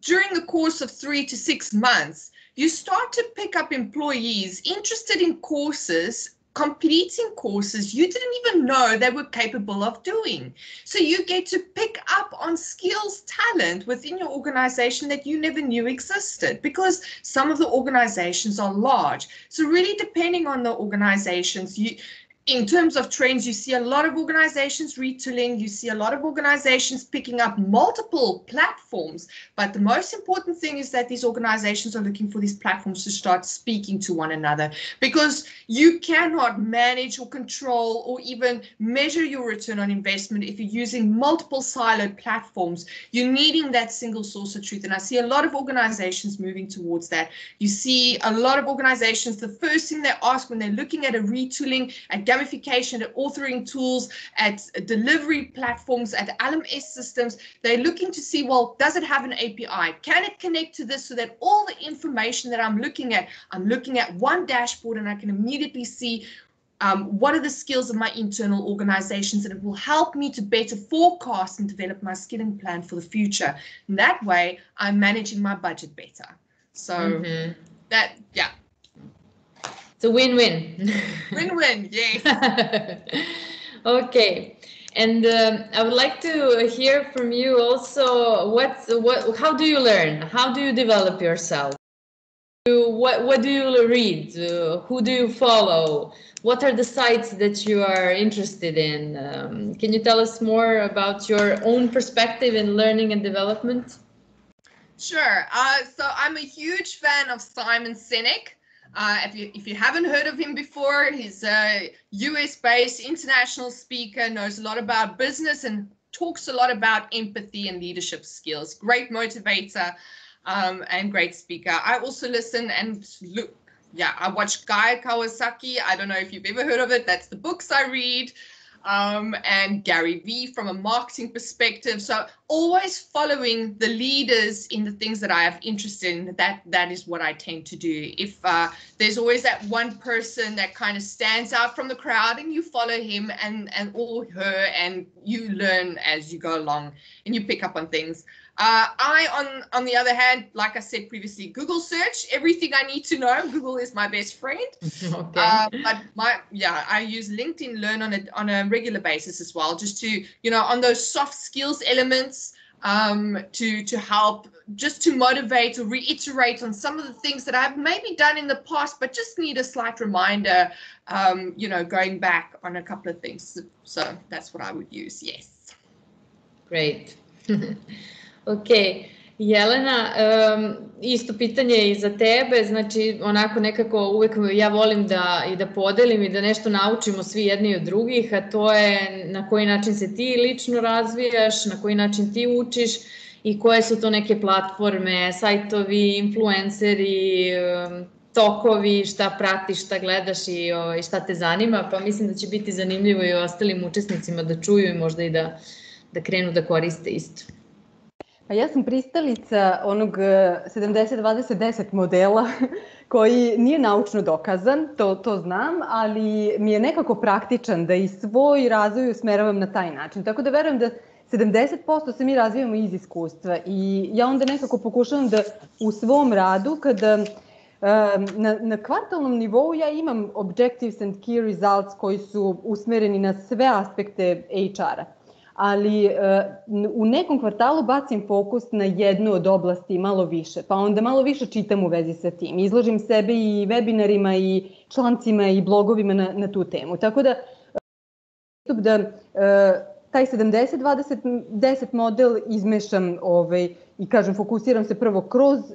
[SPEAKER 4] during the course of three to six months, you start to pick up employees interested in courses completing courses you didn't even know they were capable of doing. So you get to pick up on skills, talent within your organization that you never knew existed because some of the organizations are large. So really depending on the organizations, you in terms of trends, you see a lot of organizations retooling, you see a lot of organizations picking up multiple platforms. But the most important thing is that these organizations are looking for these platforms to start speaking to one another because you cannot manage or control or even measure your return on investment if you're using multiple siloed platforms. You're needing that single source of truth. And I see a lot of organizations moving towards that. You see a lot of organizations, the first thing they ask when they're looking at a retooling, at gamification, at authoring tools, at delivery platforms, at LMS systems. They're looking to see, well, does it have an API? Can it connect to this so that all the information that I'm looking at, I'm looking at one dashboard and I can immediately see um, what are the skills of my internal organizations and it will help me to better forecast and develop my skilling plan for the future. And that way, I'm managing my budget better. So mm-hmm. that, yeah,
[SPEAKER 3] it's a win-win.
[SPEAKER 4] Win-win, yes. *laughs*
[SPEAKER 3] okay. And um, I would like to hear from you also. What, what, how do you learn? How do you develop yourself? What, what do you read? Uh, who do you follow? What are the sites that you are interested in? Um, can you tell us more about your own perspective in learning and development?
[SPEAKER 4] Sure. Uh, so I'm a huge fan of Simon Sinek. Uh, if you if you haven't heard of him before, he's a US-based international speaker, knows a lot about business and talks a lot about empathy and leadership skills. Great motivator um, and great speaker. I also listen and look. Yeah, I watch Guy Kawasaki. I don't know if you've ever heard of it. That's the books I read um, and Gary Vee from a marketing perspective. So always following the leaders in the things that I have interest in. That that is what I tend to do. If uh, there's always that one person that kind of stands out from the crowd, and you follow him and and or her, and you learn as you go along, and you pick up on things. Uh, I, on on the other hand, like I said previously, Google search everything I need to know. Google is my best friend. *laughs* okay. Uh, but my yeah, I use LinkedIn Learn on a on a regular basis as well, just to you know on those soft skills elements um, to to help just to motivate or reiterate on some of the things that I've maybe done in the past, but just need a slight reminder. Um, you know, going back on a couple of things. So that's what I would use. Yes.
[SPEAKER 3] Great. *laughs* Ok, Jelena, um, isto pitanje i za tebe, znači onako nekako uvek ja volim da i da podelim i da nešto naučimo svi jedni od drugih, a to je na koji način se ti lično razvijaš, na koji način ti učiš i koje su to neke platforme, sajtovi, influenceri, um, tokovi, šta pratiš, šta gledaš i, o, i šta te zanima, pa mislim da će biti zanimljivo i ostalim učesnicima da čuju i možda i da, da krenu da koriste isto.
[SPEAKER 5] Pa ja sam pristalica onog 70-20-10 modela *laughs* koji nije naučno dokazan, to, to znam, ali mi je nekako praktičan da i svoj razvoj usmeravam na taj način. Tako da verujem da 70% se mi razvijamo iz iskustva i ja onda nekako pokušavam da u svom radu, kada na, na kvartalnom nivou ja imam objectives and key results koji su usmereni na sve aspekte HR-a ali uh, u nekom kvartalu bacim fokus na jednu od oblasti malo više, pa onda malo više čitam u vezi sa tim. Izložim sebe i webinarima i člancima i blogovima na, na tu temu. Tako da, da uh, taj 70-20-10 model izmešam ovaj, i kažem, fokusiram se prvo kroz uh,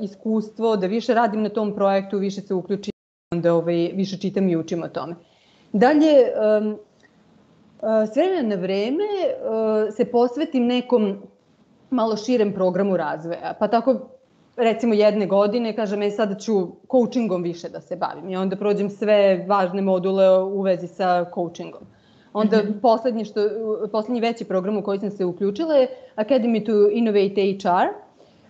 [SPEAKER 5] iskustvo, da više radim na tom projektu, više se uključim, onda ovaj, više čitam i učim o tome. Dalje, um, s vremena na vreme se posvetim nekom malo širem programu razvoja. Pa tako recimo jedne godine kažem e sada ću coachingom više da se bavim i onda prođem sve važne module u vezi sa coachingom. Onda mm -hmm. poslednji, što, poslednji veći program u koji sam se uključila je Academy to Innovate HR.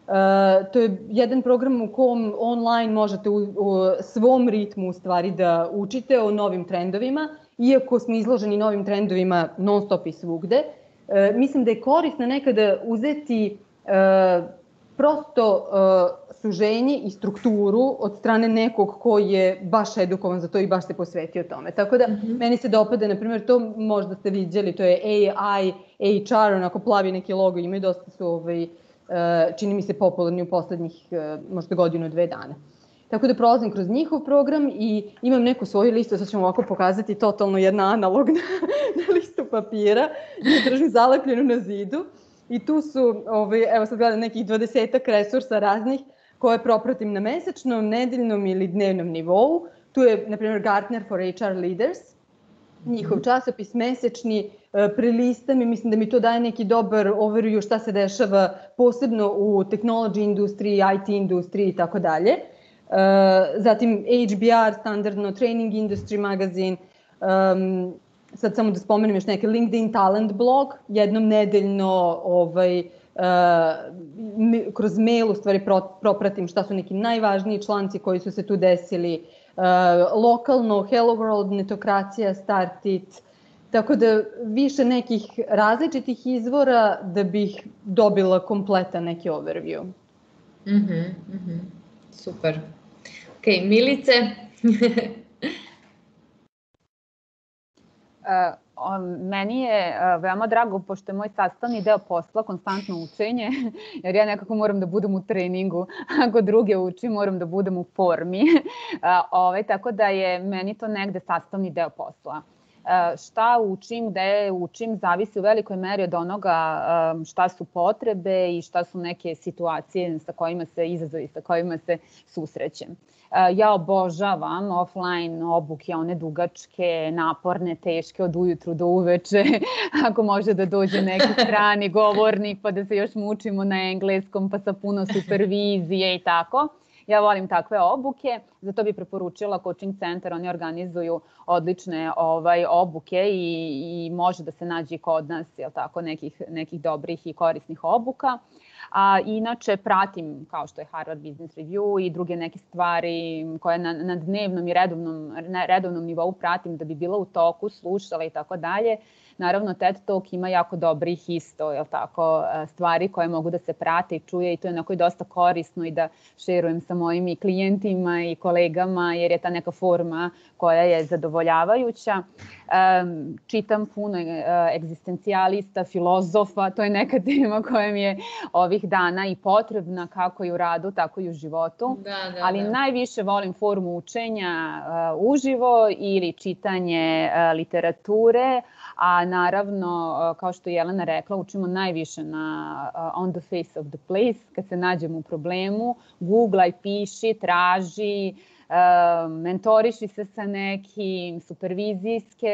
[SPEAKER 5] Uh, to je jedan program u kom online možete u, u svom ritmu u stvari da učite o novim trendovima iako smo izloženi novim trendovima non stop i svugde, e, mislim da je korisno nekada uzeti e, prosto e, suženje i strukturu od strane nekog ko je baš edukovan za to i baš se posvetio tome. Tako da, mm -hmm. meni se dopada, na primjer, to možda ste vidjeli, to je AI, HR, onako plavi neki logo, imaju dosta su, ovaj, e, čini mi se, popularni u poslednjih e, možda godinu, dve dana. Tako da prolazim kroz njihov program i imam neku svoju listu, sad ćemo ovako pokazati totalno jedna analogna *laughs* na listu papira, da držim zalepljenu na zidu. I tu su, ovaj, evo sad gledam nekih dvadesetak resursa raznih koje propratim na mesečnom, nedeljnom ili dnevnom nivou. Tu je, na primjer, Gartner for HR Leaders, njihov mhm. časopis mesečni, e, prelistam i mislim da mi to daje neki dobar overview šta se dešava posebno u technology industriji, IT industriji i tako dalje. Uh, zatim HBR, standardno Training Industry magazin, um, sad samo da spomenem još neke LinkedIn Talent blog, jednom nedeljno ovaj, uh, kroz mail u stvari pro, propratim šta su neki najvažniji članci koji su se tu desili, uh, lokalno, Hello World, Netokracija, Startit, tako da više nekih različitih izvora da bih dobila kompletan neki overview.
[SPEAKER 3] Mhm, mm mhm. Mm Super. Ok, Milice? *laughs*
[SPEAKER 2] uh, meni je uh, veoma drago, pošto je moj sastavni deo posla konstantno učenje, *laughs* jer ja nekako moram da budem u treningu, *laughs* ako druge učim, moram da budem u formi. Uh, ove, ovaj, tako da je meni to negde sastavni deo posla. E, šta učim, gde učim, zavisi u velikoj meri od onoga e, šta su potrebe i šta su neke situacije sa kojima se izazovi, sa kojima se susrećem. E, ja obožavam offline obuke, one dugačke, naporne, teške od ujutru do uveče, *laughs* ako može da dođe neki strani govornik pa da se još mučimo na engleskom pa sa puno supervizije i tako. Ja volim takve obuke, zato bih preporučila coaching centar, oni organizuju odlične ovaj obuke i, i može da se nađe kod nas, jel tako, nekih, nekih dobrih i korisnih obuka. A inače pratim kao što je Harvard Business Review i druge neke stvari koje na, na dnevnom i redovnom, na redovnom nivou pratim da bi bila u toku, slušala i tako dalje. Naravno, TED Talk ima jako dobrih isto, jel tako, e, stvari koje mogu da se prate i čuje i to je onako i dosta korisno i da šerujem sa mojim i klijentima i kolegama, jer je ta neka forma koja je zadovoljavajuća. Čitam puno e, egzistencijalista, filozofa, to je neka *laughs* tema koja mi je ovih dana i potrebna kako i u radu, tako i u životu. Da, da, Ali da. najviše volim formu učenja uh, uživo ili čitanje uh, literature, a naravno, uh, kao što je Jelena rekla, učimo najviše na uh, on the face of the place, kad se nađemo u problemu, googlaj, piši, traži, uh, mentoriši se sa nekim, supervizijske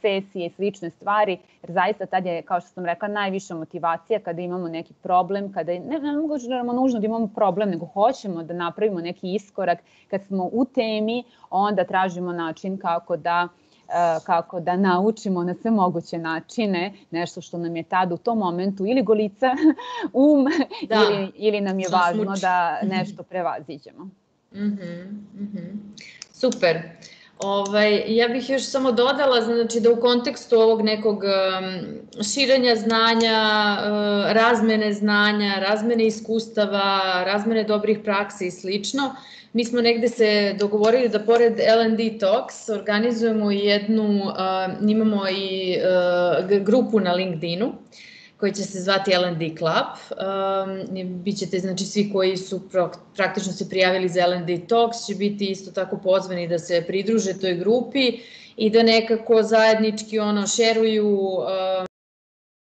[SPEAKER 2] sesije i slične stvari, jer zaista tad je, kao što sam rekla, najviša motivacija kada imamo neki problem, kada je, ne, ne mogu da nam nužno da imamo problem, nego hoćemo da napravimo neki iskorak, kad smo u temi, onda tražimo način kako da E, kako da naučimo na sve moguće načine nešto što nam je tad u tom momentu ili golica *laughs* um da. ili, ili nam je važno da nešto prevaziđemo.
[SPEAKER 3] Mm -hmm, mm -hmm. Super. Ovaj, ja bih još samo dodala znači, da u kontekstu ovog nekog um, širenja znanja, uh, razmene znanja, razmene iskustava, razmene dobrih praksi i slično, mi smo negde se dogovorili da pored L&D Talks organizujemo jednu, uh, imamo i uh, grupu na LinkedInu, koji će se zvati L&D Club. Um, bićete, znači, svi koji su praktično se prijavili za L&D Talks će biti isto tako pozvani da se pridruže toj grupi i da nekako zajednički ono šeruju um,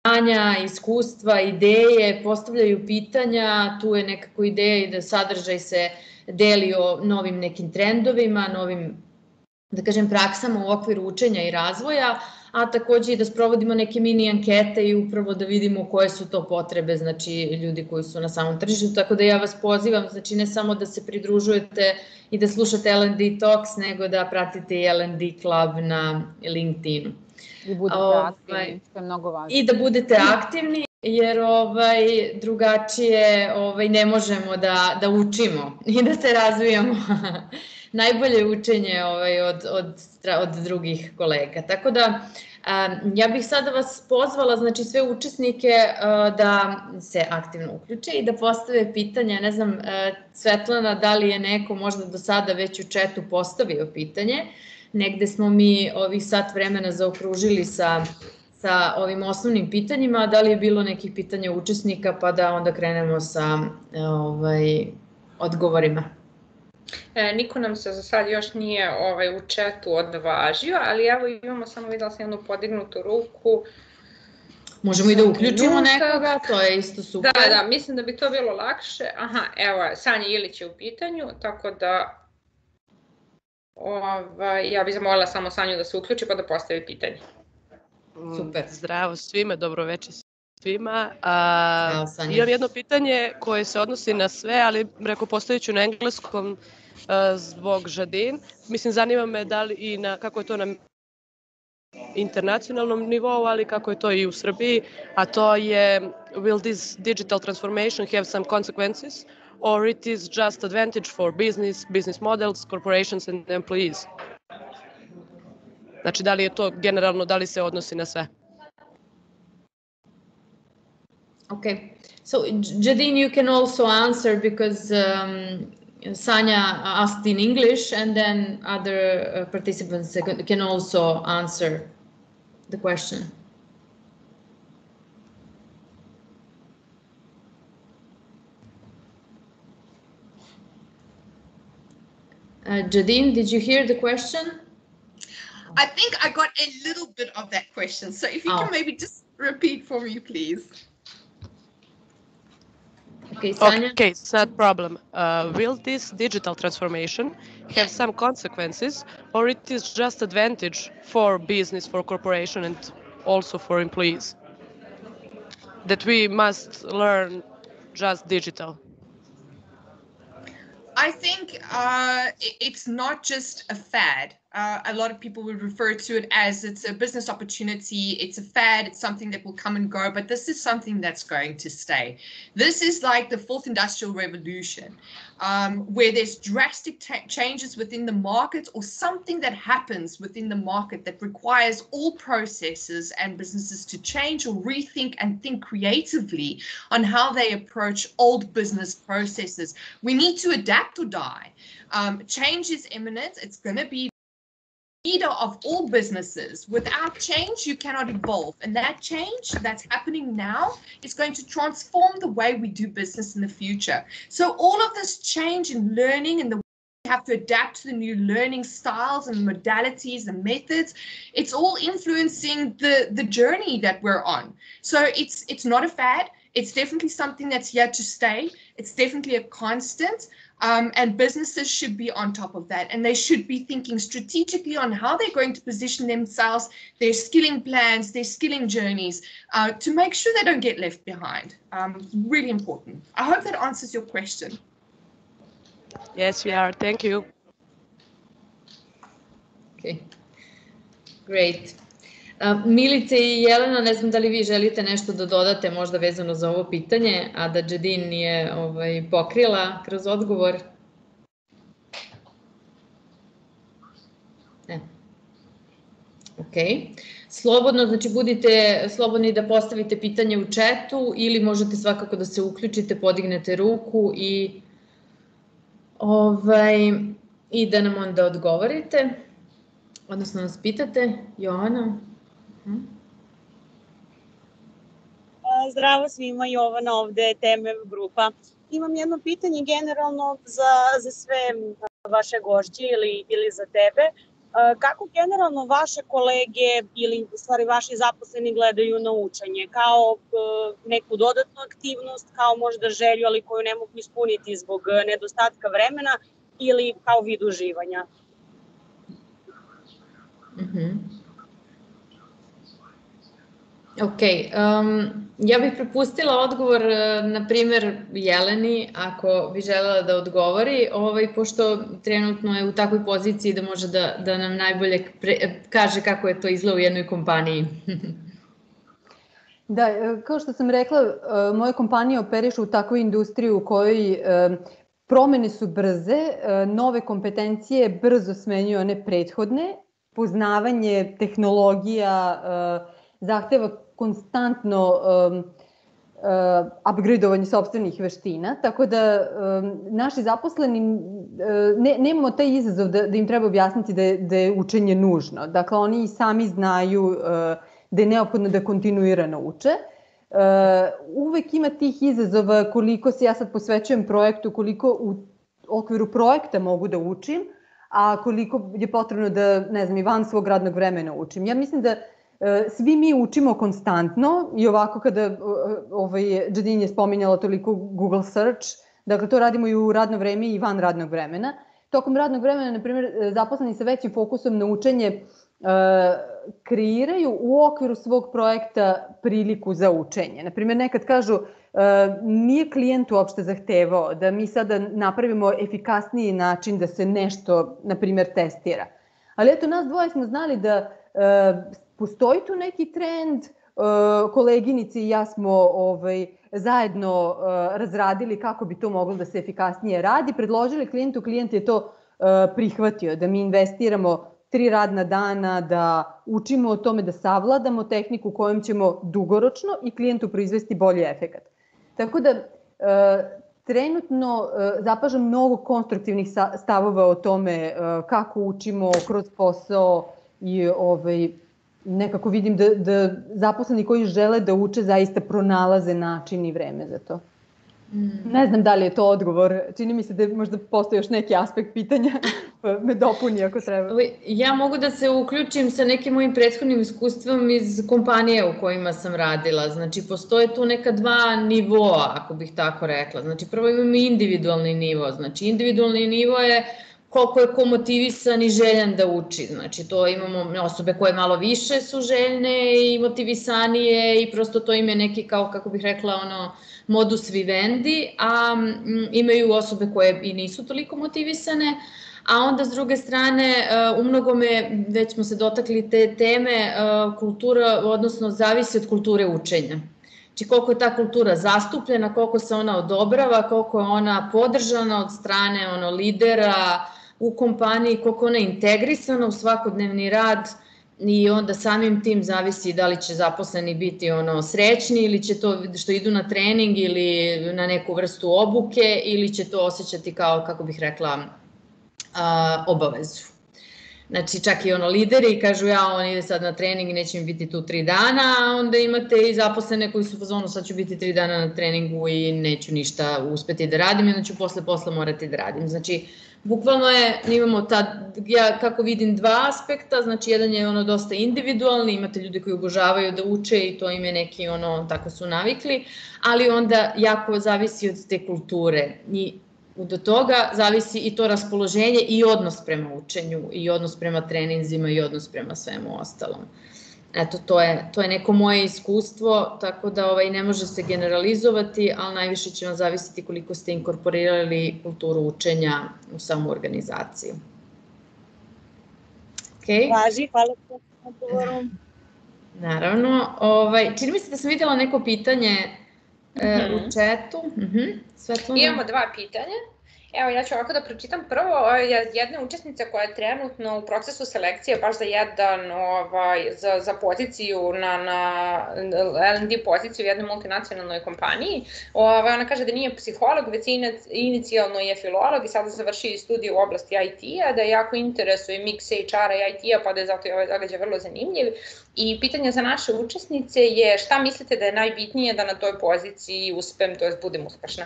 [SPEAKER 3] znanja, iskustva, ideje, postavljaju pitanja, tu je nekako ideja i da sadržaj se deli o novim nekim trendovima, novim da kažem, praksama u okviru učenja i razvoja, a takođe i da sprovodimo neke mini ankete i upravo da vidimo koje su to potrebe, znači ljudi koji su na samom tržištu, tako da ja vas pozivam, znači ne samo da se pridružujete i da slušate L&D Talks, nego da pratite i L&D Club na LinkedInu.
[SPEAKER 2] I budete ovaj, aktivni, što je mnogo važno.
[SPEAKER 3] I da budete aktivni, jer ovaj drugačije ovaj ne možemo da da učimo i da se razvijamo. *laughs* Najbolje učenje ovaj od od od drugih kolega. Tako da Ja bih sada vas pozvala, znači sve učesnike da se aktivno uključe i da postave pitanja. Ne znam, Svetlana, da li je neko možda do sada već u četu postavio pitanje. Negde smo mi ovih sat vremena zaokružili sa sa ovim osnovnim pitanjima, da li je bilo nekih pitanja učesnika, pa da onda krenemo sa ovaj, odgovorima.
[SPEAKER 1] E, niko nam se za sad još nije ovaj, u četu odvažio, ali evo imamo samo videla sam jednu podignutu ruku.
[SPEAKER 3] Možemo i da uključimo nekoga, to je isto super.
[SPEAKER 1] Da, da, mislim da bi to bilo lakše. Aha, evo, Sanja Ilić je u pitanju, tako da ovaj, ja bih zamolila samo Sanju da se uključi pa da postavi pitanje.
[SPEAKER 6] Super. Zdravo svima, dobroveče svima. A, imam jedno pitanje koje se odnosi na sve, ali reko postavit ću na engleskom a, zbog Žadin. Mislim, zanima me da li i na, kako je to na internacionalnom nivou, ali kako je to i u Srbiji, a to je will this digital transformation have some consequences or it is just advantage for business, business models, corporations and employees? Znači, da li je to generalno, da li se odnosi na sve?
[SPEAKER 3] Okay, so Jadine, you can also answer because um, Sanya asked in English, and then other uh, participants can also answer the question. Uh, Jadine, did you hear the question?
[SPEAKER 4] I think I got a little bit of that question. So if you oh. can maybe just repeat for me, please.
[SPEAKER 6] Okay, Sanya? okay, it's not a problem. Uh, will this digital transformation have some consequences, or it is just advantage for business, for corporation, and also for employees? That we must learn just digital.
[SPEAKER 4] I think uh, it's not just a fad. Uh, a lot of people would refer to it as it's a business opportunity, it's a fad, it's something that will come and go, but this is something that's going to stay. This is like the fourth industrial revolution, um, where there's drastic changes within the market or something that happens within the market that requires all processes and businesses to change or rethink and think creatively on how they approach old business processes. We need to adapt or die. Um, change is imminent. It's going to be leader of all businesses. Without change, you cannot evolve. And that change that's happening now is going to transform the way we do business in the future. So all of this change in learning and the way we have to adapt to the new learning styles and modalities and methods it's all influencing the the journey that we're on so it's it's not a fad it's definitely something that's here to stay it's definitely a constant um, and businesses should be on top of that. And they should be thinking strategically on how they're going to position themselves, their skilling plans, their skilling journeys uh, to make sure they don't get left behind. Um, really important. I hope that answers your question.
[SPEAKER 6] Yes, we are. Thank you.
[SPEAKER 3] Okay, great. Milice i Jelena, ne znam da li vi želite nešto da dodate možda vezano za ovo pitanje, a da Džedin nije ovaj, pokrila kroz odgovor. Ne. Ok. Slobodno, znači budite slobodni da postavite pitanje u četu ili možete svakako da se uključite, podignete ruku i, ovaj, i da nam onda odgovorite, odnosno nas pitate. Johana,
[SPEAKER 7] Zdravo svima, Jovana ovde, TMF grupa. Imam jedno pitanje generalno za, za sve vaše gošće ili, ili za tebe. Kako generalno vaše kolege ili u stvari vaši zaposleni gledaju na učenje? Kao neku dodatnu aktivnost, kao možda želju, ali koju ne mogu ispuniti zbog nedostatka vremena ili kao vid uživanja?
[SPEAKER 3] Mm -hmm. Ok, um, ja bih prepustila odgovor, e, na primer, Jeleni, ako bi želela da odgovori, ovaj, pošto trenutno je u takvoj poziciji da može da, da nam najbolje pre, kaže kako je to izgleda u jednoj kompaniji. *laughs*
[SPEAKER 5] da, e, kao što sam rekla, e, moje kompanije operišu u takvoj industriji u kojoj promene su brze, nove kompetencije brzo smenjuju one prethodne, poznavanje tehnologija zahteva konstantno um, uh, upgradeovanje sobstvenih veština, tako da um, naši zaposleni uh, ne, nemamo taj izazov da, da im treba objasniti da je, da je učenje nužno. Dakle, oni sami znaju uh, da je neophodno da kontinuirano uče. Uh, uvek ima tih izazova koliko se ja sad posvećujem projektu, koliko u okviru projekta mogu da učim, a koliko je potrebno da, ne znam, i van svog radnog vremena učim. Ja mislim da E, svi mi učimo konstantno i ovako kada e, ovaj, Jadine je spominjala toliko Google search, dakle to radimo i u radno vreme i van radnog vremena. Tokom radnog vremena, na primjer, e, zaposleni sa većim fokusom na učenje kreiraju u okviru svog projekta priliku za učenje. Na primjer, nekad kažu nije klijent uopšte zahtevao da mi sada napravimo efikasniji način da se nešto, na primjer, testira. Ali eto, nas dvoje smo znali da postoji tu neki trend, e, koleginici i ja smo ovaj, zajedno e, razradili kako bi to moglo da se efikasnije radi, predložili klijentu, klijent je to e, prihvatio, da mi investiramo tri radna dana, da učimo o tome da savladamo tehniku kojom ćemo dugoročno i klijentu proizvesti bolji efekat. Tako da, trenutno zapažam mnogo konstruktivnih stavova o tome kako učimo kroz posao i ovaj, nekako vidim da, da zaposleni koji žele da uče zaista pronalaze način i vreme za to. Mm. Ne znam da li je to odgovor. Čini mi se da možda postoji još neki aspekt pitanja, *laughs* pa me dopuni ako treba.
[SPEAKER 3] Ja mogu da se uključim sa nekim mojim prethodnim iskustvom iz kompanije u kojima sam radila. Znači, postoje tu neka dva nivoa, ako bih tako rekla. Znači, prvo imamo individualni nivo. Znači, individualni nivo je koliko je ko motivisan i željan da uči. Znači, to imamo osobe koje malo više su željne i motivisanije i prosto to im je neki, kao, kako bih rekla, ono, modus vivendi, a m, imaju osobe koje i nisu toliko motivisane, a onda s druge strane, uh, u mnogome, već smo se dotakli te teme, uh, kultura, odnosno zavisi od kulture učenja. Znači koliko je ta kultura zastupljena, koliko se ona odobrava, koliko je ona podržana od strane ono, lidera, u kompaniji, koliko ona je integrisana u svakodnevni rad i onda samim tim zavisi da li će zaposleni biti ono srećni ili će to što idu na trening ili na neku vrstu obuke ili će to osjećati kao, kako bih rekla, a, obavezu. Znači, čak i ono lideri kažu ja, on ide sad na trening i neće mi biti tu tri dana, a onda imate i zaposlene koji su u fazonu sad ću biti tri dana na treningu i neću ništa uspeti da radim onda ću posle posla morati da radim. Znači, bukvalno je, imamo ta, ja kako vidim dva aspekta, znači jedan je ono dosta individualni, imate ljudi koji obožavaju da uče i to im je neki ono, tako su navikli, ali onda jako zavisi od te kulture i do toga zavisi i to raspoloženje i odnos prema učenju i odnos prema treninzima i odnos prema svemu ostalom. Eto, to je, to je neko moje iskustvo, tako da ovaj, ne može se generalizovati, ali najviše će vam zavisiti koliko ste inkorporirali kulturu učenja u samu organizaciju.
[SPEAKER 7] Okay. Važi, hvala po odgovoru. *laughs*
[SPEAKER 3] Naravno. Ovaj, čini mi se da sam videla neko pitanje e, mm -hmm. u četu. Mm
[SPEAKER 1] -hmm. Svetlana. Imamo dva pitanja. Evo, ja ću ovako da pročitam prvo jedne učesnice koja je trenutno u procesu selekcije baš za jedan, ovaj, za, za poziciju na, na L&D poziciju u jednoj multinacionalnoj kompaniji. Ovaj, ona kaže da nije psiholog, već inicijalno je filolog i sada završio studiju u oblasti IT-a, da je jako interesuje mix HR-a i IT-a, pa da je zato i ovaj događaj vrlo zanimljiv. I pitanje za naše učesnice je šta mislite da je najbitnije da na toj poziciji uspem, to je budem uspešna?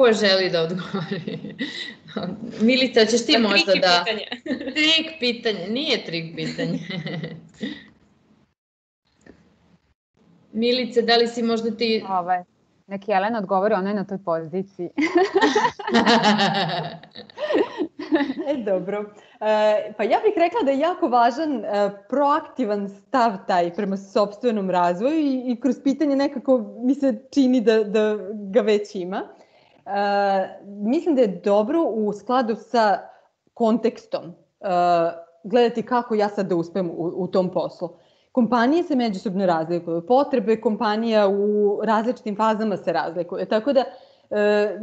[SPEAKER 3] Ko želi da odgovori? *laughs* Milica, ćeš ti da, možda da...
[SPEAKER 1] Pitanje. *laughs*
[SPEAKER 3] trik pitanje. Nije trik pitanje. *laughs* Milice, da li si možda ti...
[SPEAKER 2] Ovaj, neki Jelena odgovori, ona je na toj poziciji.
[SPEAKER 5] e, dobro. E, pa ja bih rekla da je jako važan e, proaktivan stav taj prema sobstvenom razvoju i, i kroz pitanje nekako mi se čini da, da ga već ima. Uh, mislim da je dobro u skladu sa kontekstom uh, gledati kako ja sad da uspem u, u tom poslu. Kompanije se međusobno razlikuju, potrebe kompanija u različitim fazama se razlikuju, tako da uh,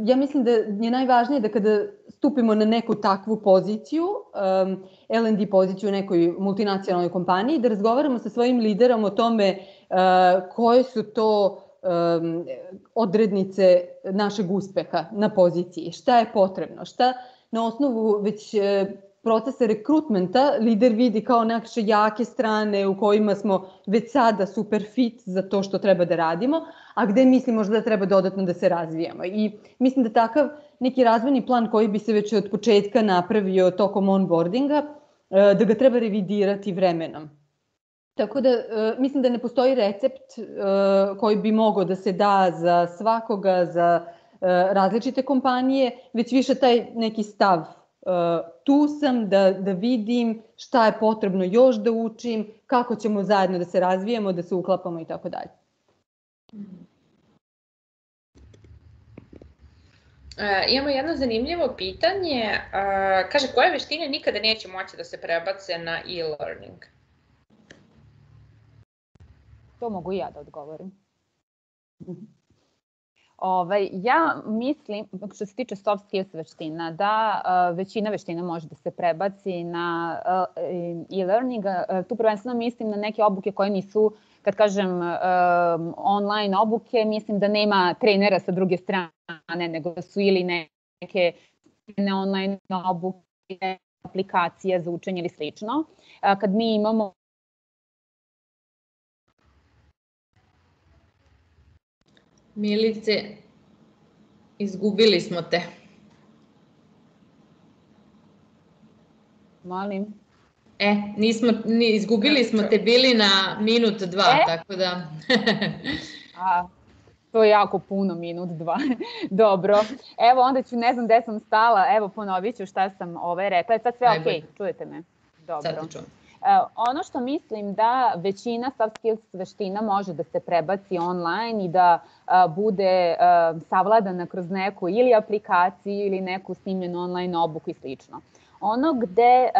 [SPEAKER 5] ja mislim da je najvažnije da kada stupimo na neku takvu poziciju, um, L&D poziciju u nekoj multinacionalnoj kompaniji, da razgovaramo sa svojim liderom o tome uh, koje su to um, odrednice našeg uspeha na poziciji, šta je potrebno, šta na osnovu već e, procesa rekrutmenta lider vidi kao naše jake strane u kojima smo već sada super fit za to što treba da radimo, a gde misli možda da treba dodatno da se razvijamo. I mislim da takav neki razvojni plan koji bi se već od početka napravio tokom onboardinga, e, da ga treba revidirati vremenom. Tako da uh, mislim da ne postoji recept uh, koji bi mogao da se da za svakoga, za uh, različite kompanije, već više taj neki stav. Uh, tu sam da, da vidim šta je potrebno još da učim, kako ćemo zajedno da se razvijemo, da se uklapamo i tako dalje.
[SPEAKER 1] E, imamo jedno zanimljivo pitanje. E, kaže, koje veštine nikada neće moći da se prebace na e-learning?
[SPEAKER 2] To mogu i ja da odgovorim. Ovaj, ja mislim, što se tiče soft skills veština, da uh, većina veština može da se prebaci na e-learning. Tu prvenstveno mislim na neke obuke koje nisu, kad kažem uh, online obuke, mislim da nema trenera sa druge strane, nego da su ili neke ne online obuke, aplikacije za učenje ili slično. Uh, kad mi imamo
[SPEAKER 3] Milice, izgubili smo te.
[SPEAKER 2] Molim.
[SPEAKER 3] E, nismo, ni, izgubili smo te bili na minut dva, e? tako da... *laughs*
[SPEAKER 2] A, to je jako puno, minut dva. *laughs* Dobro. Evo, onda ću, ne znam gde sam stala, evo ponovit ću šta sam ove rekla. Sad sve okej, okay, čujete me? Dobro. Sad te čujem. E, ono što mislim da većina soft skills veština može da se prebaci online i da e, bude e, savladana kroz neku ili aplikaciju ili neku snimljenu online obuku i slično. Ono gde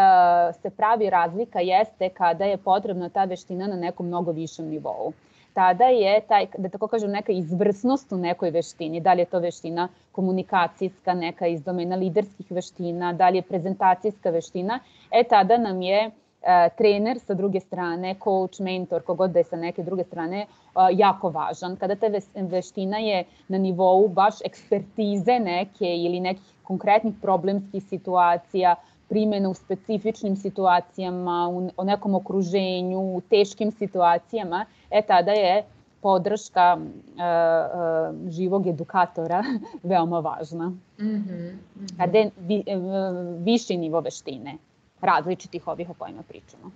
[SPEAKER 2] se pravi razlika jeste kada je potrebna ta veština na nekom mnogo višem nivou tada je taj, da tako kažem, neka izvrsnost u nekoj veštini, da li je to veština komunikacijska, neka iz domena liderskih veština, da li je prezentacijska veština, e tada nam je E, trener sa druge strane, coach, mentor, kogod da je sa neke druge strane, e, jako važan. Kada ta veština je na nivou baš ekspertize neke ili nekih konkretnih problemskih situacija, primjena u specifičnim situacijama, u, nekom okruženju, u teškim situacijama, e tada je podrška uh, uh, živog edukatora *laughs* veoma važna. Mm -hmm, mm -hmm. Kada je vi, uh, viši nivo veštine različitih ovih o kojima pričamo.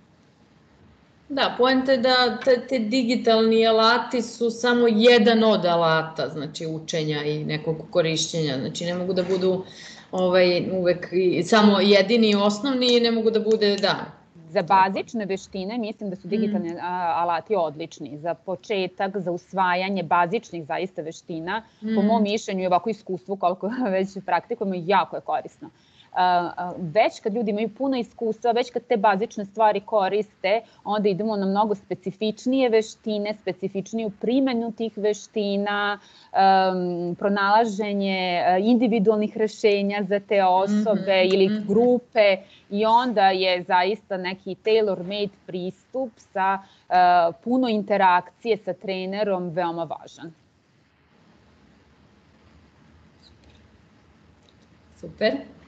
[SPEAKER 3] Da, poenta je da te, te digitalni alati su samo jedan od alata, znači učenja i nekog korišćenja, znači ne mogu da budu ovaj, uvek i, samo jedini i osnovni i ne mogu da bude, da,
[SPEAKER 2] Za bazične veštine mislim da su digitalni mm. alati odlični. Za početak, za usvajanje bazičnih zaista veština, mm. po mom mišljenju i ovako iskustvu koliko *laughs* već praktikujemo, jako je korisno već kad ljudi imaju puno iskustva, već kad te bazične stvari koriste, onda idemo na mnogo specifičnije veštine, specifičniju primenu tih veština, pronalaženje individualnih rešenja za te osobe mm -hmm, ili mhm. grupe i onda je zaista neki tailor-made pristup sa uh, puno interakcije sa trenerom veoma važan.
[SPEAKER 3] Super.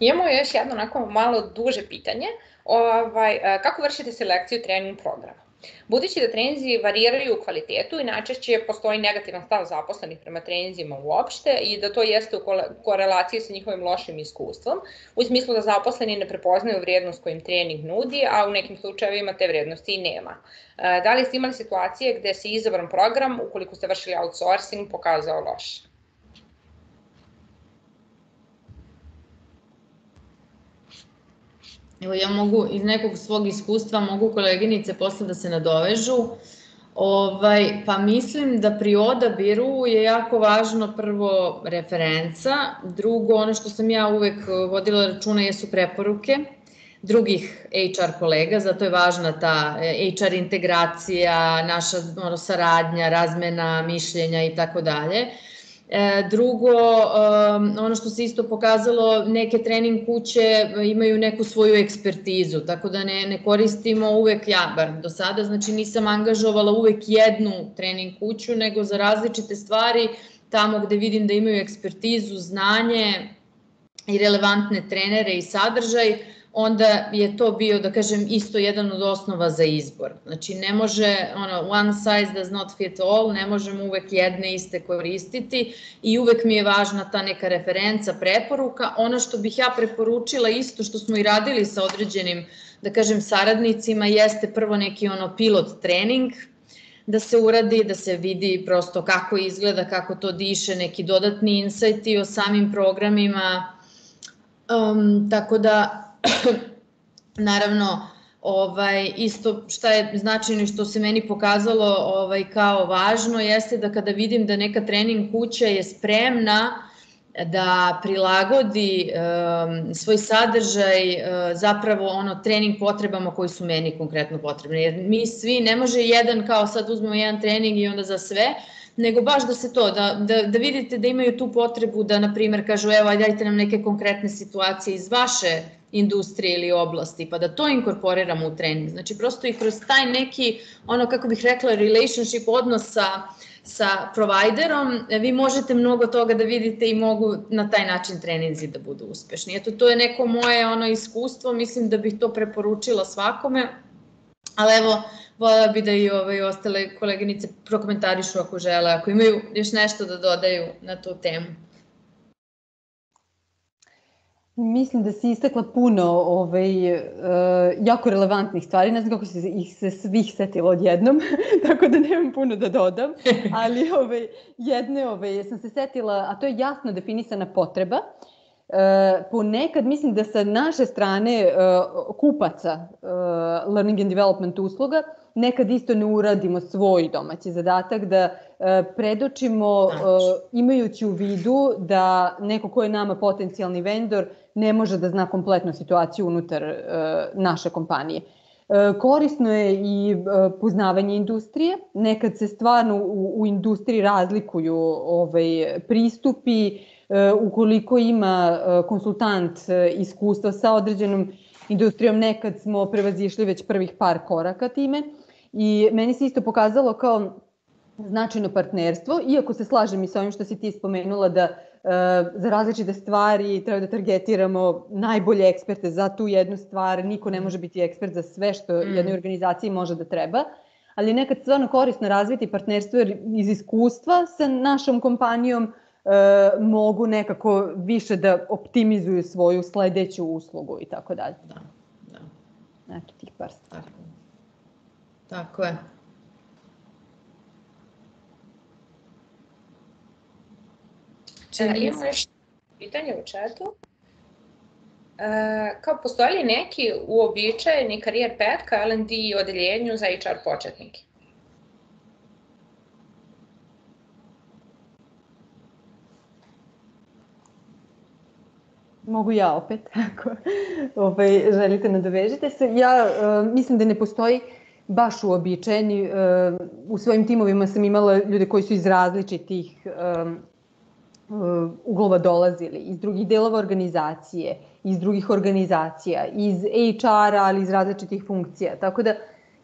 [SPEAKER 1] Imamo još jedno onako malo duže pitanje. Ovaj, e, kako vršite selekciju trening programa? Budući da treninzi variraju u kvalitetu i najčešće postoji negativan stav zaposlenih prema treninzima uopšte i da to jeste u korelaciji sa njihovim lošim iskustvom, u smislu da zaposleni ne prepoznaju vrijednost koju im trening nudi, a u nekim slučajevima te vrednosti i nema. E, da li ste imali situacije gde se izabran program, ukoliko ste vršili outsourcing, pokazao loše?
[SPEAKER 3] Evo ja mogu iz nekog svog iskustva, mogu koleginice posle da se nadovežu. Ovaj, pa mislim da pri odabiru je jako važno prvo referenca, drugo ono što sam ja uvek vodila računa jesu preporuke drugih HR kolega, zato je važna ta HR integracija, naša ono, saradnja, razmena mišljenja i tako dalje. E, drugo, ono što se isto pokazalo, neke trening kuće imaju neku svoju ekspertizu, tako da ne, ne koristimo uvek, ja bar do sada, znači nisam angažovala uvek jednu trening kuću, nego za različite stvari, tamo gde vidim da imaju ekspertizu, znanje i relevantne trenere i sadržaj, onda je to bio, da kažem, isto jedan od osnova za izbor. Znači, ne može, ono, one size does not fit all, ne možemo uvek jedne iste koristiti i uvek mi je važna ta neka referenca, preporuka. Ono što bih ja preporučila isto što smo i radili sa određenim, da kažem, saradnicima, jeste prvo neki ono pilot trening, da se uradi, da se vidi prosto kako izgleda, kako to diše, neki dodatni insajti o samim programima, Um, tako da *coughs* Naravno, ovaj, isto šta je značajno i što se meni pokazalo ovaj, kao važno jeste da kada vidim da neka trening kuća je spremna da prilagodi um, svoj sadržaj uh, zapravo ono trening potrebama koji su meni konkretno potrebne. Jer mi svi ne može jedan kao sad uzmemo jedan trening i onda za sve, nego baš da se to, da, da, da vidite da imaju tu potrebu da, na primer, kažu evo, aj dajte nam neke konkretne situacije iz vaše industrije ili oblasti, pa da to inkorporiramo u trening. Znači, prosto i kroz taj neki, ono kako bih rekla, relationship odnos sa, providerom, vi možete mnogo toga da vidite i mogu na taj način treninzi da budu uspešni. Eto, to je neko moje ono iskustvo, mislim da bih to preporučila svakome, ali evo, volela bi da i ove, ostale koleginice prokomentarišu ako žele, ako imaju još nešto da dodaju na tu temu.
[SPEAKER 5] Mislim da si istakla puno ovaj, uh, jako relevantnih stvari, ne znam kako se ih se svih setila odjednom, *laughs* tako da nemam puno da dodam, *laughs* ali ovaj, jedne ovaj, sam se setila, a to je jasno definisana potreba. Uh, ponekad mislim da sa naše strane uh, kupaca uh, learning and development usluga nekad isto ne uradimo svoj domaći zadatak da predočimo imajući u vidu da neko ko je nama potencijalni vendor ne može da zna kompletnu situaciju unutar e, naše kompanije. E, korisno je i e, poznavanje industrije. Nekad se stvarno u, u industriji razlikuju ovaj, pristupi, ukoliko ima konsultant iskustva sa određenom industrijom, nekad smo prevazišli već prvih par koraka time. I meni se isto pokazalo kao značajno partnerstvo, iako se slažem i sa ovim što si ti spomenula da za različite stvari treba da targetiramo najbolje eksperte za tu jednu stvar, niko ne može biti ekspert za sve što mm. jednoj organizaciji može da treba, ali nekad stvarno korisno razviti partnerstvo jer iz iskustva sa našom kompanijom e, mogu nekako više da optimizuju svoju sledeću uslugu i tako dalje.
[SPEAKER 3] Da, da.
[SPEAKER 5] Eto, tih par stvari.
[SPEAKER 3] Tako, tako je.
[SPEAKER 1] E, imamo još pitanje u četu. E, kao postoji li neki uobičajeni karijer pet ka L&D odeljenju za HR početnike?
[SPEAKER 5] Mogu ja opet, *laughs* ako ovaj, želite nadovežite se. Ja uh, mislim da ne postoji baš uobičajeni. Uh, u svojim timovima sam imala ljude koji su iz različitih um, uh, uglova dolazili, iz drugih delova organizacije, iz drugih organizacija, iz HR-a, ali iz različitih funkcija. Tako da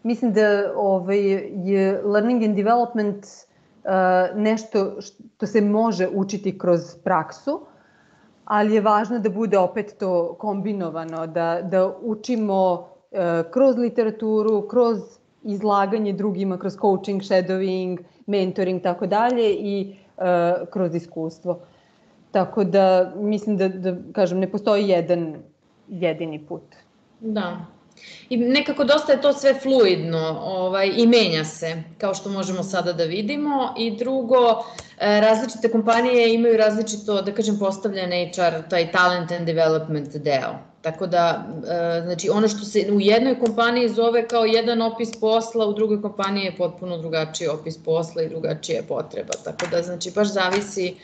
[SPEAKER 5] mislim da ovaj, je learning and development uh, nešto što se može učiti kroz praksu, ali je važno da bude opet to kombinovano, da, da učimo uh, kroz literaturu, kroz izlaganje drugima, kroz coaching, shadowing, mentoring, tako dalje i uh, kroz iskustvo. Tako da mislim da, da kažem, ne postoji jedan jedini put.
[SPEAKER 3] Da, I nekako dosta je to sve fluidno ovaj, i menja se, kao što možemo sada da vidimo. I drugo, e, različite kompanije imaju različito, da kažem, postavljen HR, taj talent and development deo. Tako da, e, znači, ono što se u jednoj kompaniji zove kao jedan opis posla, u drugoj kompaniji je potpuno drugačiji opis posla i drugačija je potreba. Tako da, znači, baš zavisi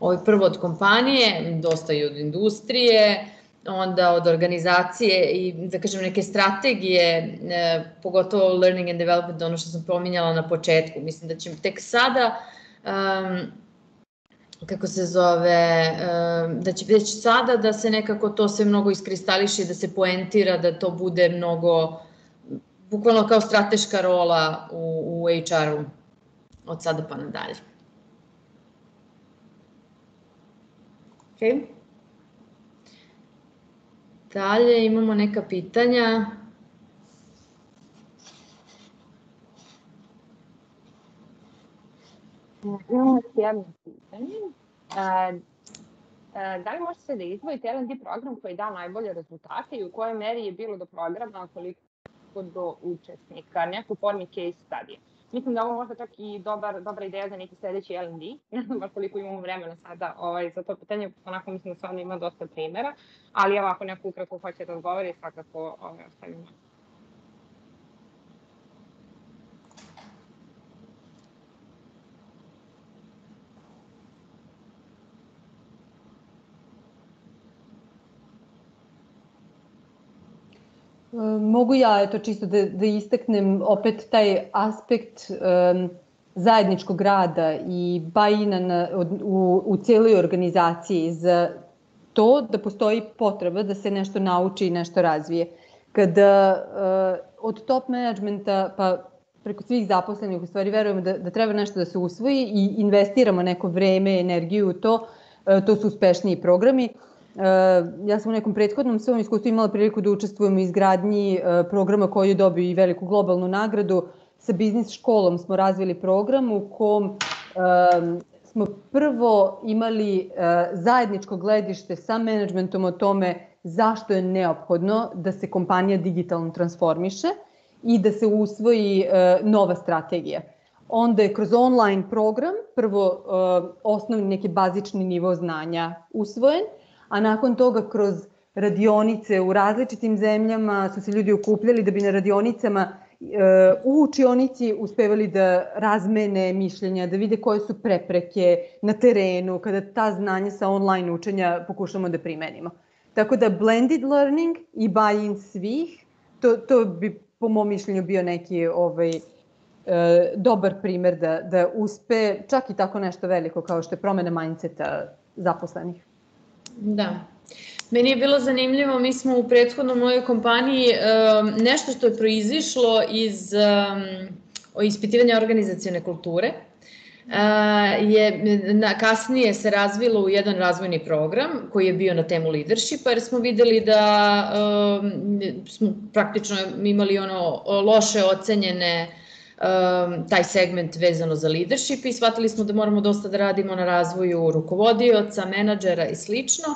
[SPEAKER 3] ovaj, prvo od kompanije, dosta i od industrije, onda od organizacije i da kažem neke strategije, e, pogotovo learning and development, ono što sam pominjala na početku. Mislim da će tek sada um, kako se zove, da će već sada da se nekako to sve mnogo iskristališe da se poentira, da to bude mnogo, bukvalno kao strateška rola u, u HR-u od sada pa nadalje. Okay. Dalje imamo neka pitanja.
[SPEAKER 2] Imamo jedno pitanje. da li možete da izdvojite L&D program koji dao najbolje rezultate i u kojoj meri je bilo do programa, koliko do učesnika, neku formi case study? Mislim da ovo možda čak i dobar, dobra ideja za neki sledeći L&D. Ne znam baš koliko imamo vremena sada ovaj, za to pitanje, onako mislim da stvarno ima dosta primjera, ali evo ako neko ukratko hoće da odgovori, svakako ovaj, ostavimo.
[SPEAKER 5] Mogu ja, eto, čisto da, da istaknem opet taj aspekt um, zajedničkog rada i bajina na, u, u cijeloj organizaciji za to da postoji potreba da se nešto nauči i nešto razvije. Kada uh, od top managementa pa preko svih zaposlenih u stvari verujemo da, da treba nešto da se usvoji i investiramo neko vreme, energiju u to, uh, to su uspešniji programi. Uh, ja sam u nekom prethodnom svom iskustvu imala priliku da učestvujem u izgradnji eh, programa koji je dobio i veliku globalnu nagradu. Sa biznis školom smo razvili program u kom smo prvo imali eh, zajedničko gledište sa menadžmentom o tome zašto je neophodno da se kompanija digitalno transformiše i da se usvoji nova strategija. Onda je kroz online program prvo osnovni neki bazični nivo znanja usvojen, a nakon toga kroz radionice u različitim zemljama su se ljudi okupljali da bi na radionicama e, u učionici uspevali da razmene mišljenja, da vide koje su prepreke na terenu, kada ta znanja sa online učenja pokušamo da primenimo. Tako da blended learning i buy-in svih, to, to bi po mom mišljenju bio neki ovaj, e, dobar primer da, da uspe čak i tako nešto veliko kao što je promena mindseta zaposlenih.
[SPEAKER 3] Da. Meni je bilo zanimljivo, mi smo u prethodnom mojoj kompaniji um, nešto što je proizišlo iz um, ispitivanja organizacijone kulture, uh, je na, kasnije se razvilo u jedan razvojni program koji je bio na temu leadershipa jer smo videli da um, smo praktično imali ono loše ocenjene um, taj segment vezano za leadership i shvatili smo da moramo dosta da radimo na razvoju rukovodioca, menadžera i slično.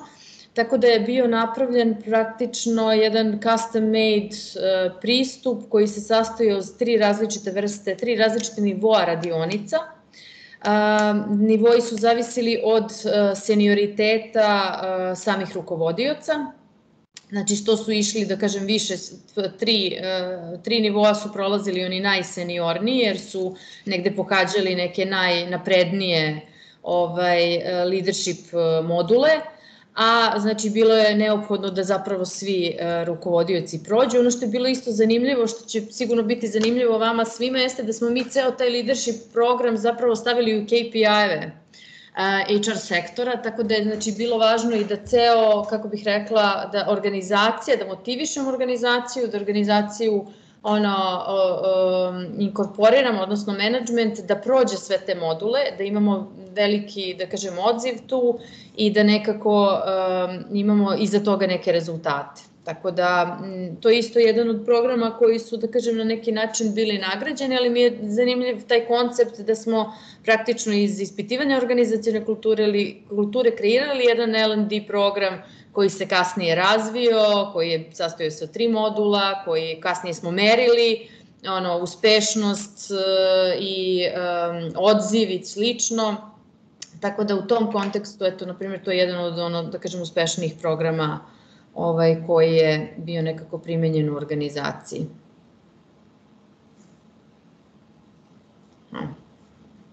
[SPEAKER 3] Tako da je bio napravljen praktično jedan custom made uh, pristup koji se sastoji od tri različite vrste, tri različite nivoa radionica. Uh, nivoji su zavisili od uh, senioriteta uh, samih rukovodioca, Znači što su išli, da kažem, više, tri, e, tri nivoa su prolazili oni najseniorniji, jer su negde pokađali neke najnaprednije ovaj, e, leadership e, module, a znači bilo je neophodno da zapravo svi rukovodioci prođu. Ono što je bilo isto zanimljivo, što će sigurno biti zanimljivo vama svima, jeste da smo mi ceo taj leadership program zapravo stavili u KPI-eve HR sektora, tako da je znači, bilo važno i da ceo, kako bih rekla, da organizacija, da motivišemo organizaciju, da organizaciju ono, inkorporiramo, odnosno management, da prođe sve te module, da imamo veliki, da kažem, odziv tu i da nekako um, imamo iza toga neke rezultate. Tako da, to je isto jedan od programa koji su, da kažem, na neki način bili nagrađeni, ali mi je zanimljiv taj koncept da smo praktično iz ispitivanja organizacijone kulture, ili, kulture kreirali jedan L&D program koji se kasnije razvio, koji je sastojio se od tri modula, koji kasnije smo merili, ono, uspešnost e, i um, odziv i slično. Tako da u tom kontekstu, eto, na primjer, to je jedan od, ono, da kažem, uspešnijih programa ovaj, koji je bio nekako primenjen u organizaciji.
[SPEAKER 8] Hmm.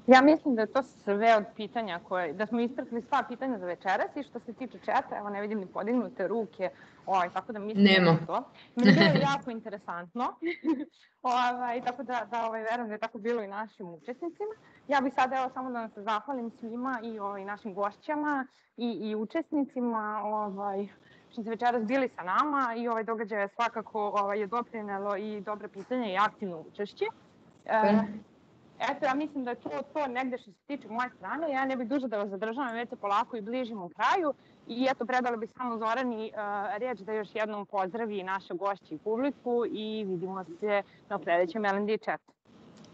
[SPEAKER 8] Ja mislim da je to sve od pitanja koje, da smo istrkli sva pitanja za večeras i što se tiče četa, evo ne vidim ni podignute ruke, ovaj, tako da mislim
[SPEAKER 3] Nemo.
[SPEAKER 8] da je to. Meni je bilo *laughs* jako interesantno, *laughs* ovaj, tako da, da ovaj, verujem da je tako bilo i našim učesnicima. Ja bih sada evo samo da vam se zahvalim svima i ovaj, našim gošćama i, i učesnicima ovaj, što ste večeras bili sa nama i ovaj događaj je svakako ovaj, je doprinelo i dobre pitanja i aktivno učešće. E, Eto, ja mislim da je to, to negde što se tiče moje strane. Ja ne bih duže da vas zadržavam, već se polako i bližimo kraju. I eto, predala bih samo Zorani uh, reč da još jednom pozdravi naše gošće i publiku i vidimo se na sledećem LND chatu.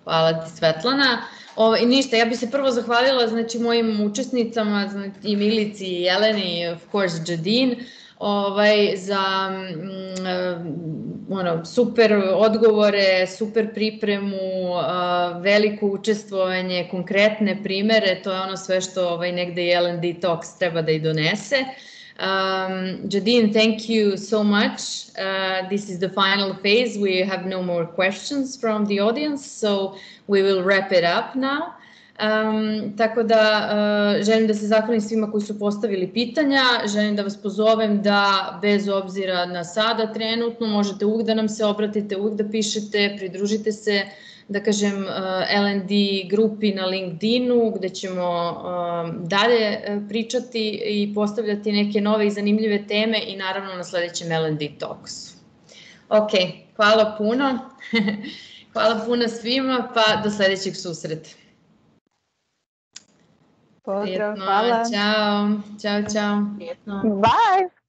[SPEAKER 3] Hvala ti Svetlana. O, i ništa, ja bih se prvo zahvalila znači, mojim učesnicama, znači, i Milici i Jeleni, of course, Jadine ovaj, za mm, ono, super odgovore, super pripremu, uh, veliko učestvovanje, konkretne primere, to je ono sve što ovaj, negde L&D Talks treba da i donese. Um, Jadine, thank you so much. Uh, this is the final phase. We have no more questions from the audience, so we will wrap it up now. Um, tako da uh, želim da se zahvalim svima koji su postavili pitanja, želim da vas pozovem da bez obzira na sada trenutno možete uvijek da nam se obratite, uvijek da pišete, pridružite se da kažem uh, L&D grupi na LinkedInu gde ćemo uh, dalje pričati i postavljati neke nove i zanimljive teme i naravno na sledećem L&D Talks. Ok, hvala puno. *laughs* hvala puno svima, pa do sledećeg susreta.
[SPEAKER 9] Pozdrav, hvala.
[SPEAKER 3] Ćao, ćao, ćao.
[SPEAKER 8] Bye.